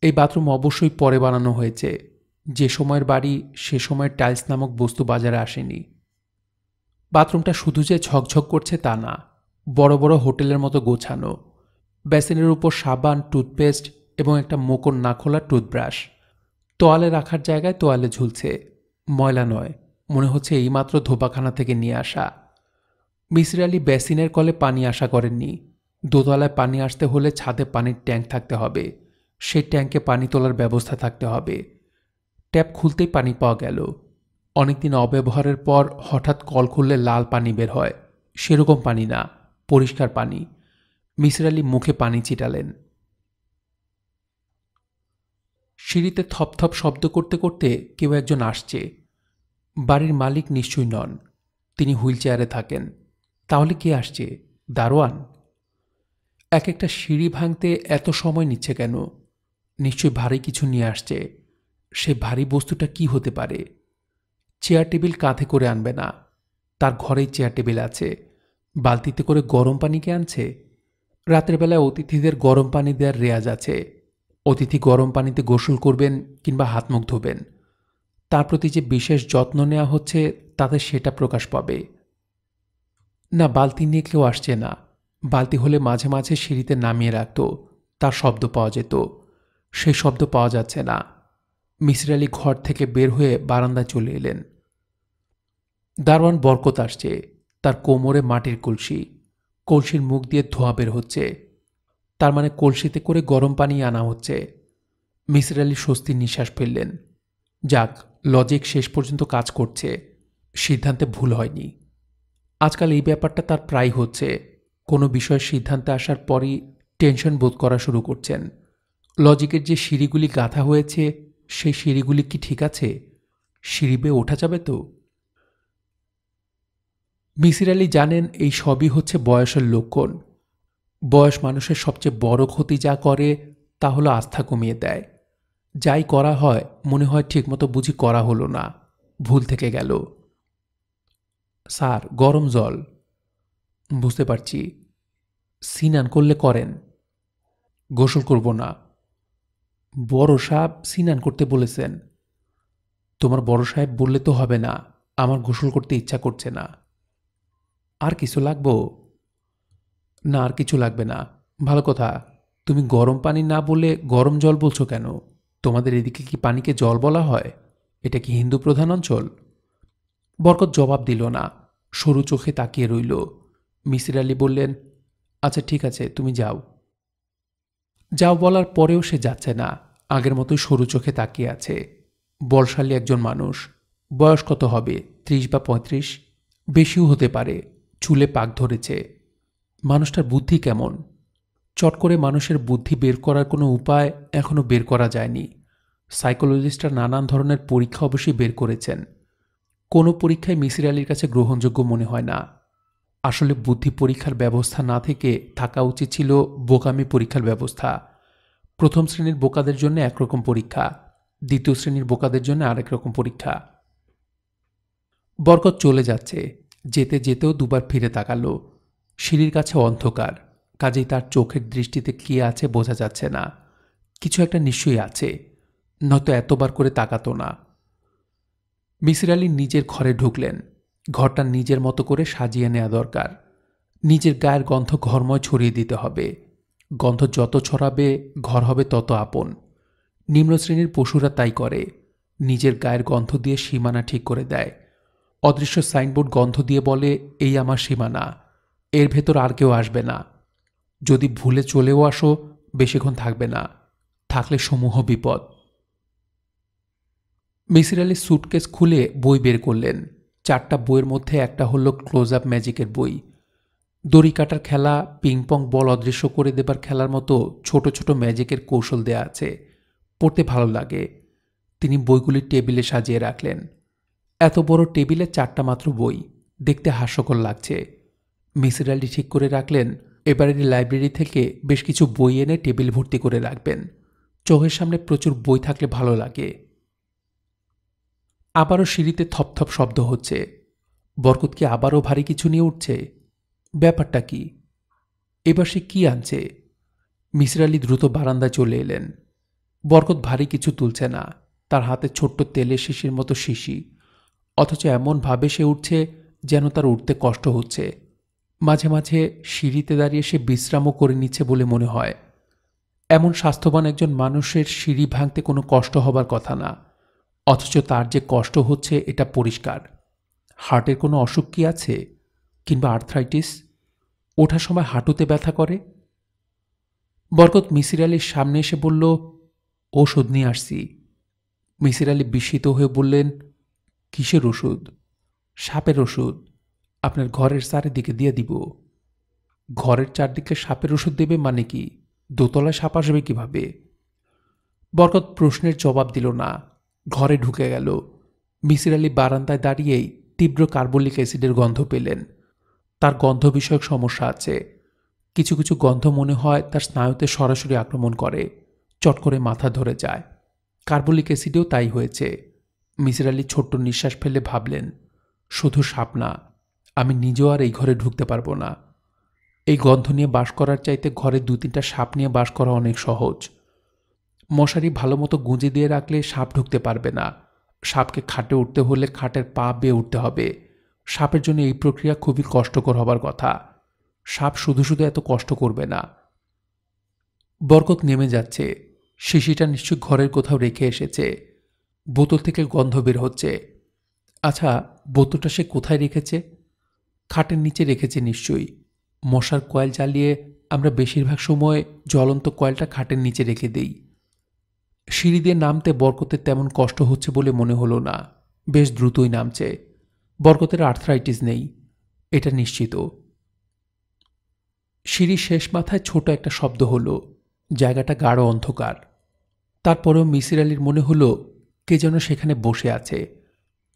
এই বাথরুম অবশ্যই পরে বানানো হয়েছে। যে সময়ের বাড়ি, সে সময়ের টাইলস নামক বস্তু বাজারে আসেনি। বাথরুমটা শুধু যে ঝকঝক করছে তা না, বড় বড় হোটেলের মতো গোছানো। বেসিনের উপর সাবান, টুথপেস্ট এবং একটা মোকর না খোলা টুথব্রাশ। তোয়ালে রাখার জায়গায় তোয়ালে ঝুলছে। ময়লা নয়, মনে হচ্ছে এইমাত্র ধোপাখানা থেকে নিয়ে আসা। মিসির আলি বেসিনের কলে পানি আশা করেননি। দোতলায় পানি আসতে হলে ছাদে পানির ট্যাঙ্ক থাকতে হবে। সেই ট্যাঙ্কে পানি তোলার ব্যবস্থা থাকতে হবে। ট্যাপ খুলতেই পানি পাওয়া গেল। অনেকদিন অব্যবহারের পর হঠাৎ কল খুললে লাল পানি বের হয়। সেরকম পানি না, পরিষ্কার পানি। মিসির আলি মুখে পানি চিটালেন সিঁড়িতে থপথপ শব্দ করতে করতে কেউ একজন আসছে। বাড়ির মালিক নিশ্চয়ই নন। তিনি হুইল চেয়ারে থাকেন। তাহলে কে আসছে? দারোয়ান? এক একটা সিঁড়ি ভাঙতে এত সময় নিচ্ছে কেন? নিশ্চয়ই ভারী কিছু নিয়ে আসছে। সে ভারী বস্তুটা কি হতে পারে? চেয়ার টেবিল কাঁধে করে আনবে না। তার ঘরেই চেয়ার টেবিল আছে। বালতিতে করে গরম পানিকে আনছে? রাতের বেলায় অতিথিদের গরম পানি দেওয়ার রেয়াজ আছে। অতিথি গরম পানিতে গোসল করবেন কিংবা হাত মুখ ধোবেন। তার প্রতি যে বিশেষ যত্ন নেওয়া হচ্ছে, তাতে সেটা প্রকাশ পাবে। না, বালতি নিয়ে কেউ আসছে না। বালতি হলে মাঝে মাঝে সিঁড়িতে নামিয়ে রাখত, তার শব্দ পাওয়া যেত। সেই শব্দ পাওয়া যাচ্ছে না। মিসির আলি ঘর থেকে বের হয়ে বারান্দায় চলে এলেন। দারোয়ান বরকত আসছে, তার কোমরে মাটির কলসি। কলসির মুখ দিয়ে ধোঁয়া বের হচ্ছে। তার মানে কলসিতে করে গরম পানি আনা হচ্ছে। মিসির আলি স্বস্তির নিঃশ্বাস ফেললেন। যাক, লজিক শেষ পর্যন্ত কাজ করছে। সিদ্ধান্তে ভুল হয়নি। আজকাল এই ব্যাপারটা তার প্রায় হচ্ছে। কোনো বিষয়ের সিদ্ধান্তে আসার পরই টেনশন বোধ করা শুরু করছেন। লজিকের যে সিঁড়িগুলি গাঁথা হয়েছে, সেই সিঁড়িগুলি কি ঠিক আছে? সিঁড়ি বেয়ে ওঠা যাবে তো? মিসির আলী জানেন এই সবই হচ্ছে বয়সের লক্ষণ। বয়স মানুষের সবচেয়ে বড় ক্ষতি যা করে, তা হলো আস্থা কমিয়ে দেয়। যাই করা হয়, মনে হয় ঠিকমতো বুঝি করা হলো না। ভুল থেকে গেল। স্যার, গরম জল। বুঝতে পারছি। সিনান করলে করেন। গোসল করব না। বড় সাহেব সিনান করতে বলেছেন। তোমার বড় সাহেব বললে তো হবে না। আমার গোসল করতে ইচ্ছা করছে না। আর কিছু লাগবো? না, আর কিছু লাগবে না। ভালো কথা, তুমি গরম পানি না বলে গরম জল বলছো কেন? তোমাদের এদিকে কি পানিকে জল বলা হয়? এটা কি হিন্দু প্রধান অঞ্চল? বরকত জবাব দিল না, সরু চোখে তাকিয়ে রইল। মিসির আলী বললেন আচ্ছা ঠিক আছে, তুমি যাও। যাও বলার পরেও সে যাচ্ছে না, আগের মতোই সরু চোখে তাকিয়ে আছে। বলশালী একজন মানুষ, বয়স কত হবে, ত্রিশ বা পঁয়ত্রিশ? বেশিও হতে পারে, চুলে পাক ধরেছে। মানুষটার বুদ্ধি কেমন? চট করে মানুষের বুদ্ধি বের করার কোনো উপায় এখনও বের করা যায়নি। সাইকোলজিস্টরা নানান ধরনের পরীক্ষা অবশ্যই বের করেছেন। কোনো পরীক্ষায় মিসির আলীর কাছে গ্রহণযোগ্য মনে হয় না। আসলে বুদ্ধি পরীক্ষার ব্যবস্থা না থেকে থাকা উচিত ছিল বোকামি পরীক্ষার ব্যবস্থা। প্রথম শ্রেণির বোকাদের জন্য একরকম পরীক্ষা, দ্বিতীয় শ্রেণির বোকাদের জন্য আরেক রকম পরীক্ষা। বরকত চলে যাচ্ছে, যেতে যেতেও দুবার ফিরে তাকালো। সিঁড়ির কাছে অন্ধকার, কাজেই তার চোখের দৃষ্টিতে কি আছে বোঝা যাচ্ছে না। কিছু একটা নিশ্চয়ই আছে, নয়তো এতবার করে তাকাতো না। মিসির আলী নিজের ঘরে ঢুকলেন, ঘরটা নিজের মতো করে সাজিয়ে নেওয়া দরকার। নিজের গায়ের গন্ধ ঘরময় ছড়িয়ে দিতে হবে। গন্ধ যত ছড়াবে, ঘর হবে তত আপন। নিম্ন শ্রেণির পশুরা তাই করে, নিজের গায়ের গন্ধ দিয়ে সীমানা ঠিক করে দেয়। অদৃশ্য সাইনবোর্ড গন্ধ দিয়ে বলে, এই আমার সীমানা। এর ভেতর আর কেউ আসবে না। যদি ভুলে চলেও আসো, বেশিক্ষণ থাকবে না। থাকলে সমূহ বিপদ। মিসির আলি সুটকেস খুলে বই বের করলেন। চারটা বইয়ের মধ্যে একটা হলো ক্লোজ আপ ম্যাজিকের বই। দড়ি কাটার খেলা পিংপং বল অদৃশ্য করে দেবার খেলার মতো ছোট ছোট ম্যাজিকের কৌশল দেয়া আছে। পড়তে ভালো লাগে। তিনি বইগুলি টেবিলে সাজিয়ে রাখলেন। এত বড় টেবিলে চারটা মাত্র বই। দেখতে হাস্যকর লাগছে। মিসির আলি ঠিক করে রাখলেন, এবারের লাইব্রেরি থেকে বেশ কিছু বই এনে টেবিল ভর্তি করে রাখবেন। চোখের সামনে প্রচুর বই থাকলে ভালো লাগে। আবারও সিঁড়িতে থপথপ শব্দ হচ্ছে। বরকত কি আবারও ভারী কিছু নিয়ে উঠছে? ব্যাপারটা কি? এবার সে কি আনছে? মিসর আলি দ্রুত বারান্দায় চলে এলেন। বরকত ভারী কিছু তুলছে না। তার হাতে ছোট্ট তেলের শিশির মতো শিশি। অথচ এমনভাবে সে উঠছে যেন তার উঠতে কষ্ট হচ্ছে। মাঝে মাঝে সিঁড়িতে দাঁড়িয়ে সে বিশ্রামও করে নিচ্ছে বলে মনে হয়। এমন স্বাস্থ্যবান একজন মানুষের সিঁড়ি ভাঙতে কোনো কষ্ট হবার কথা না। অথচ তার যে কষ্ট হচ্ছে, এটা পরিষ্কার। হার্টের কোনো অসুখ কি আছে? কিংবা আর্থ্রাইটিস? ওঠার সময় হাঁটুতে ব্যথা করে? বরকত মিসির আলীর সামনে এসে বলল, ওষুধ নিয়ে আসছি। মিসির আলী বিস্মিত হয়ে বললেন, কিসের ওষুধ? সাপের ওষুধ। আপনার ঘরের চারিদিকে দিয়ে দিব। ঘরের চারদিকে সাপের ওষুধ দেবে মানে কি? দোতলায় সাপ আসবে কীভাবে? বরকত প্রশ্নের জবাব দিল না। ঘরে ঢুকে গেল। মিসির আলী বারান্দায় দাঁড়িয়েই তীব্র কার্বলিক অ্যাসিডের গন্ধ পেলেন। তার গন্ধ বিষয়ক সমস্যা আছে। কিছু কিছু গন্ধ মনে হয় তার স্নায়ুতে সরাসরি আক্রমণ করে। চট করে মাথা ধরে যায়। কার্বলিক অ্যাসিডেও তাই হয়েছে। মিসির আলী ছোট্ট নিঃশ্বাস ফেলে ভাবলেন, শুধু সাপ না আমি নিজেও আর এই ঘরে ঢুকতে পারব না। এই গন্ধ নিয়ে বাস করার চাইতে ঘরে দু তিনটা সাপ নিয়ে বাস করা অনেক সহজ। মশারি ভালো মতো গুঁজে দিয়ে রাখলে সাপ ঢুকতে পারবে না। সাপকে খাটে উঠতে হলে খাটের পা বেয়ে উঠতে হবে। সাপের জন্য এই প্রক্রিয়া খুবই কষ্টকর হবার কথা। সাপ শুধু শুধু এত কষ্ট করবে না। বরকত নেমে যাচ্ছে। শিশিটা নিশ্চয়ই ঘরের কোথাও রেখে এসেছে। বোতল থেকে গন্ধ বের হচ্ছে। আচ্ছা বোতলটা সে কোথায় রেখেছে? খাটের নিচে রেখেছে নিশ্চয়ই। মশার কয়েল জ্বালিয়ে আমরা বেশিরভাগ সময় জ্বলন্ত কয়েলটা খাটের নিচে রেখে দেই। সিঁড়ি দিয়ে নামতে বরকতের তেমন কষ্ট হচ্ছে বলে মনে হলো না। বেশ দ্রুতই নামছে। বরকতের আর্থ্রাইটিস নেই। এটা নিশ্চিত। সিঁড়ির শেষ মাথায় ছোট একটা শব্দ হলো। জায়গাটা গাঢ় অন্ধকার। তারপরেও মিসির আলীর মনে হলো কে যেন সেখানে বসে আছে।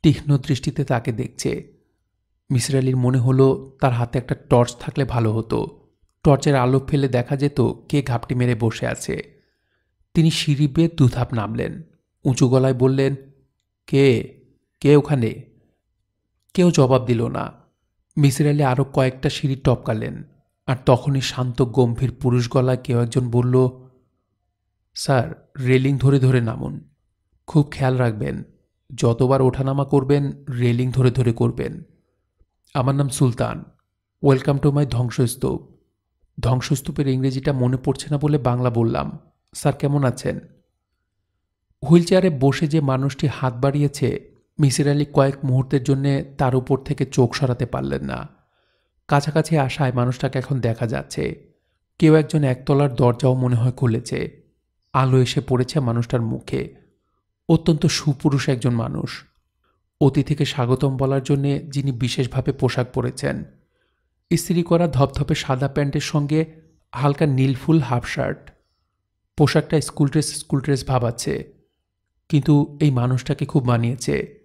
তীক্ষ্ণ দৃষ্টিতে তাকে দেখছে। মিসির আলির মনে হলো তার হাতে একটা টর্চ থাকলে ভালো হতো। টর্চের আলো ফেলে দেখা যেত কে ঘাপটি মেরে বসে আছে। তিনি সিঁড়ি বেয়ে দুধাপ নামলেন। উঁচু গলায় বললেন, কে? কে ওখানে? কেউ জবাব দিল না। মিসির আলি আরও কয়েকটা সিঁড়ি টপকালেন আর তখনই শান্ত, গম্ভীর পুরুষ গলায় কেউ একজন বলল, স্যার, রেলিং ধরে ধরে নামুন। খুব খেয়াল রাখবেন, যতবার ওঠানামা করবেন, রেলিং ধরে ধরে করবেন। আমার নাম সুলতান। ওয়েলকাম টু মাই ধ্বংসস্তূপ। ধ্বংসস্তূপের ইংরেজিটা মনে পড়ছে না বলে বাংলা বললাম। স্যার, কেমন আছেন? হুইল চেয়ারে বসে যে মানুষটি হাত বাড়িয়েছে মিসির আলী কয়েক মুহূর্তের জন্যে তার উপর থেকে চোখ সরাতে পারলেন না। কাছাকাছি আসায় মানুষটাকে এখন দেখা যাচ্ছে। কেউ একজন একতলার দরজাও মনে হয় খুলেছে। আলো এসে পড়েছে মানুষটার মুখে। অত্যন্ত সুপুরুষ একজন মানুষ। অতিথিকে স্বাগতম বলার জন্যে যিনি বিশেষভাবে পোশাক পরেছেন। ইস্ত্রি করা ধপধপে সাদা প্যান্টের সঙ্গে হালকা নীলফুল হাফ শার্ট। পোশাকটা স্কুল ড্রেস স্কুল ড্রেস ভাবাচ্ছে। কিন্তু এই মানুষটাকে খুব মানিয়েছে।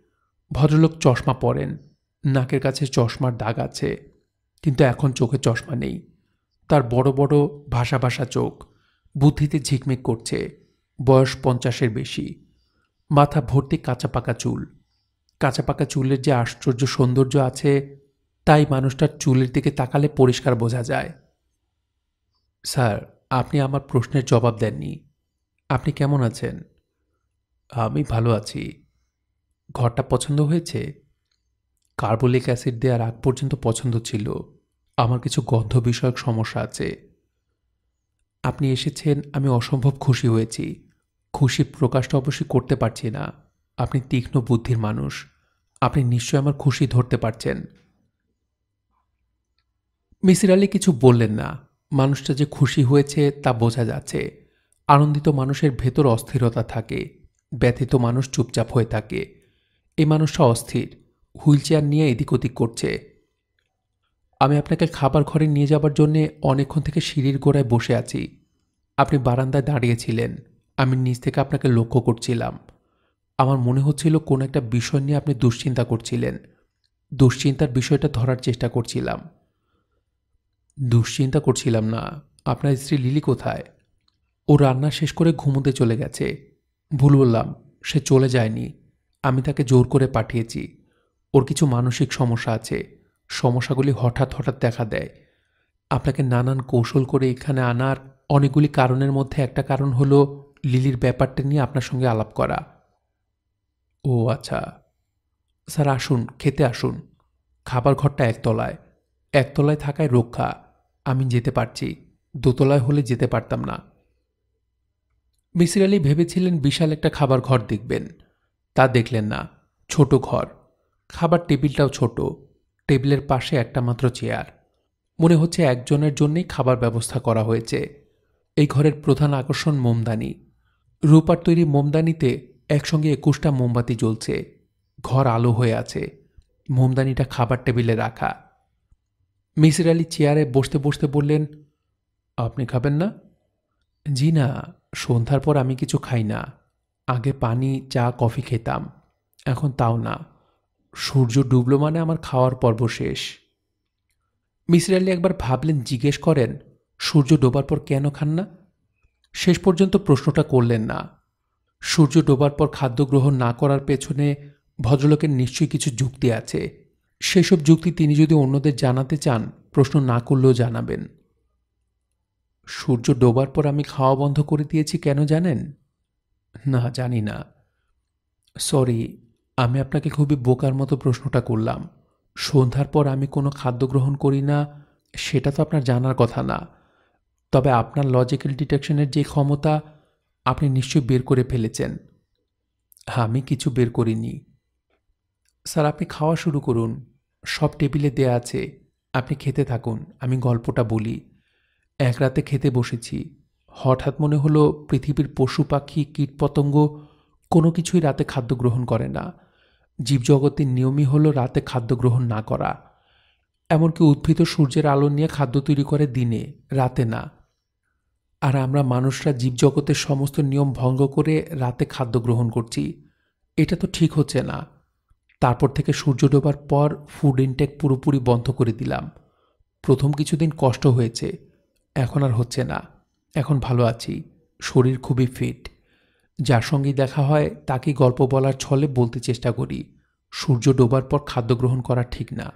ভদ্রলোক চশমা পরেন। নাকের কাছে চশমার দাগ আছে। কিন্তু এখন চোখে চশমা নেই। তার বড় বড় ভাষা ভাষা চোখ বুদ্ধিতে ঝিকমিক করছে। বয়স পঞ্চাশের বেশি। মাথা ভর্তি কাঁচা পাকা চুল। কাঁচা পাকা চুলের যে আশ্চর্য সৌন্দর্য আছে, তাই মানুষটার চুলের দিকে তাকালে পরিষ্কার বোঝা যায়। স্যার, আপনি আমার প্রশ্নের জবাব দেননি। আপনি কেমন আছেন? আমি ভালো আছি। ঘরটা পছন্দ হয়েছে? কার্বলিক অ্যাসিড দেওয়ার আগ পর্যন্ত পছন্দ ছিল। আমার কিছু গন্ধ বিষয়ক সমস্যা আছে। আপনি এসেছেন, আমি অসম্ভব খুশি হয়েছি। খুশি প্রকাশটা অবশ্যই করতে পারছি না। আপনি তীক্ষ্ণ বুদ্ধির মানুষ। আপনি নিশ্চয় আমার খুশি ধরতে পারছেন। মিসির আলী কিছু বললেন না। মানুষটা যে খুশি হয়েছে তা বোঝা যাচ্ছে। আনন্দিত মানুষের ভেতর অস্থিরতা থাকে। ব্যথিত মানুষ চুপচাপ হয়ে থাকে। এই মানুষটা অস্থির। হুইল চেয়ার নিয়ে এদিক ওদিক করছে। আমি আপনাকে খাবার ঘরে নিয়ে যাবার জন্যে অনেকক্ষণ থেকে সিঁড়ির গোড়ায় বসে আছি। আপনি বারান্দায় দাঁড়িয়েছিলেন আমি নিজ থেকে আপনাকে লক্ষ্য করছিলাম। আমার মনে হচ্ছিল কোন একটা বিষয় নিয়ে আপনি দুশ্চিন্তা করছিলেন। দুশ্চিন্তার বিষয়টা ধরার চেষ্টা করছিলাম। দুশ্চিন্তা করছিলাম না। আপনার স্ত্রী লিলি কোথায়? ও রান্না শেষ করে ঘুমোতে চলে গেছে। ভুল বললাম, সে চলে যায়নি। আমি তাকে জোর করে পাঠিয়েছি। ওর কিছু মানসিক সমস্যা আছে। সমস্যাগুলি হঠাৎ হঠাৎ দেখা দেয়। আপনাকে নানান কৌশল করে এখানে আনার অনেকগুলি কারণের মধ্যে একটা কারণ হলো লিলির ব্যাপারটা নিয়ে আপনার সঙ্গে আলাপ করা। ও আচ্ছা। স্যার, আসুন, খেতে আসুন। খাবার ঘরটা একতলায়। একতলায় থাকায় রক্ষা। আমি যেতে পারছি। দোতলায় হলে যেতে পারতাম না। মিসির আলী ভেবেছিলেন বিশাল একটা খাবার ঘর দেখবেন। তা দেখলেন না। ছোট ঘর। খাবার টেবিলটাও ছোট। টেবিলের পাশে একটা মাত্র চেয়ার। মনে হচ্ছে একজনের জন্যেই খাবার ব্যবস্থা করা হয়েছে। এই ঘরের প্রধান আকর্ষণ মোমদানি। রূপার তৈরি মোমদানিতে একসঙ্গে একুশটা মোমবাতি জ্বলছে, ঘর আলো হয়ে আছে, মোমদানিটা খাবার টেবিলে রাখা। মিসির আলী চেয়ারে বসতে বসতে বললেন, আপনি খাবেন না? জি না, সন্ধ্যার পর আমি কিছু খাই না। আগে পানি, চা, কফি খেতাম, এখন তাও না। সূর্য ডুবলো মানে আমার খাওয়ার পর্ব শেষ। মিসির আলী একবার ভাবলেন, জিজ্ঞেস করেন, সূর্য ডোবার পর কেন খান না? শেষ পর্যন্ত প্রশ্নটা করলেন না। সূর্য ডোবার পর খাদ্য গ্রহণ না করার পেছনে ভদ্রলোকের নিশ্চয়ই কিছু যুক্তি আছে। সেসব যুক্তি তিনি যদি অন্যদের জানাতে চান, প্রশ্ন না করলেও জানাবেন। সূর্য ডোবার পর আমি খাওয়া বন্ধ করে দিয়েছি কেন জানেন? না, জানি না। সরি, আমি আপনাকে খুবই বোকার মতো প্রশ্নটা করলাম। সন্ধ্যার পর আমি কোনো খাদ্য গ্রহণ করি না, সেটা তো আপনার জানার কথা না। তবে আপনার লজিক্যাল ডিটেকশনের যে ক্ষমতা আপনি নিশ্চয়ই বের করে ফেলেছেন। আমি কিছু বের করিনি। স্যার, আপনি খাওয়া শুরু করুন। সব টেবিলে দেয়া আছে। আপনি খেতে থাকুন। আমি গল্পটা বলি। এক রাতে খেতে বসেছি। হঠাৎ মনে হলো পৃথিবীর পশু পাখি, কীটপতঙ্গ কোনো কিছুই রাতে খাদ্য গ্রহণ করে না। জীবজগতের নিয়মই হলো রাতে খাদ্য গ্রহণ না করা। এমনকি উদ্ভিদ সূর্যের আলো নিয়ে খাদ্য তৈরি করে দিনে, রাতে না। আর আমরা মানুষরা জীবজগতের সমস্ত নিয়ম ভঙ্গ করে রাতে খাদ্য গ্রহণ করছি। এটা তো ঠিক হচ্ছে না। তারপর থেকে সূর্য ডোবার পর ফুড ইনটেক পুরোপুরি বন্ধ করে দিলাম। প্রথম কিছুদিন কষ্ট হয়েছে, এখন আর হচ্ছে না। এখন ভালো আছি, শরীর খুবই ফিট যার সঙ্গেই দেখা হয়, তাকে গল্প বলার ছলে বলতে চেষ্টা করি, সূর্য ডোবার পর খাদ্য গ্রহণ করা ঠিক না।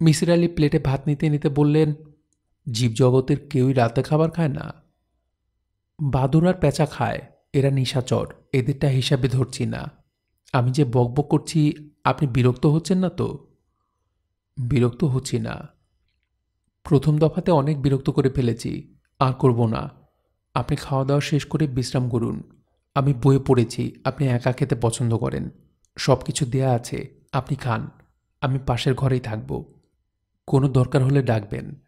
মিসির আলী প্লেটে ভাত নিতে নিতে বললেন জীবজগতের কেউই রাতে খাবার খায় না। বাদুর আর পেঁচা খায়, এরা নিশাচর, এদেরটা হিসাবে ধরছি না। আমি যে বকবক করছি, আপনি বিরক্ত হচ্ছেন না তো? বিরক্ত হচ্ছি না। প্রথম দফাতে অনেক বিরক্ত করে ফেলেছি, আর করব না। আপনি খাওয়া দাওয়া শেষ করে বিশ্রাম করুন। আমি বইয়ে পড়েছি, আপনি একা খেতে পছন্দ করেন। সব কিছু দেয়া আছে, আপনি খান। আমি পাশের ঘরেই থাকব। কোনো দরকার হলে ডাকবেন।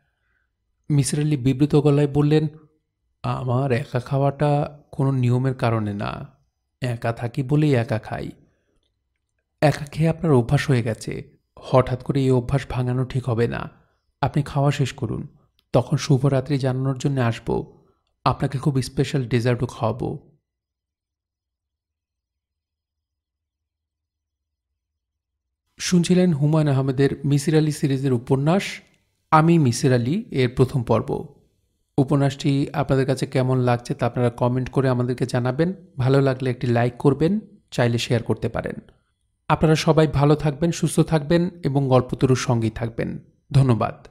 মিসির আলি বিবৃত গলায় বললেন, আমার একা খাওয়াটা কোনো নিয়মের কারণে না। একা থাকি বলেই একা খাই। একা খেয়ে আপনার অভ্যাস হয়ে গেছে। হঠাৎ করে এই অভ্যাস ভাঙানো ঠিক হবে না। আপনি খাওয়া শেষ করুন। তখন শুভরাত্রি জানানোর জন্য আসব। আপনাকে খুব স্পেশাল ডেজার্টও খাওয়াবো। শুনছিলেন হুমায়ুন আহমেদের মিসির আলী সিরিজের উপন্যাস আমি মিসির আলি এর প্রথম পর্ব। উপন্যাসটি আপনাদের কাছে কেমন লাগছে তা আপনারা কমেন্ট করে আমাদেরকে জানাবেন। ভালো লাগলে একটি লাইক করবেন, চাইলে শেয়ার করতে পারেন। আপনারা সবাই ভালো থাকবেন, সুস্থ থাকবেন এবং গল্পতরুর সঙ্গেই থাকবেন। ধন্যবাদ।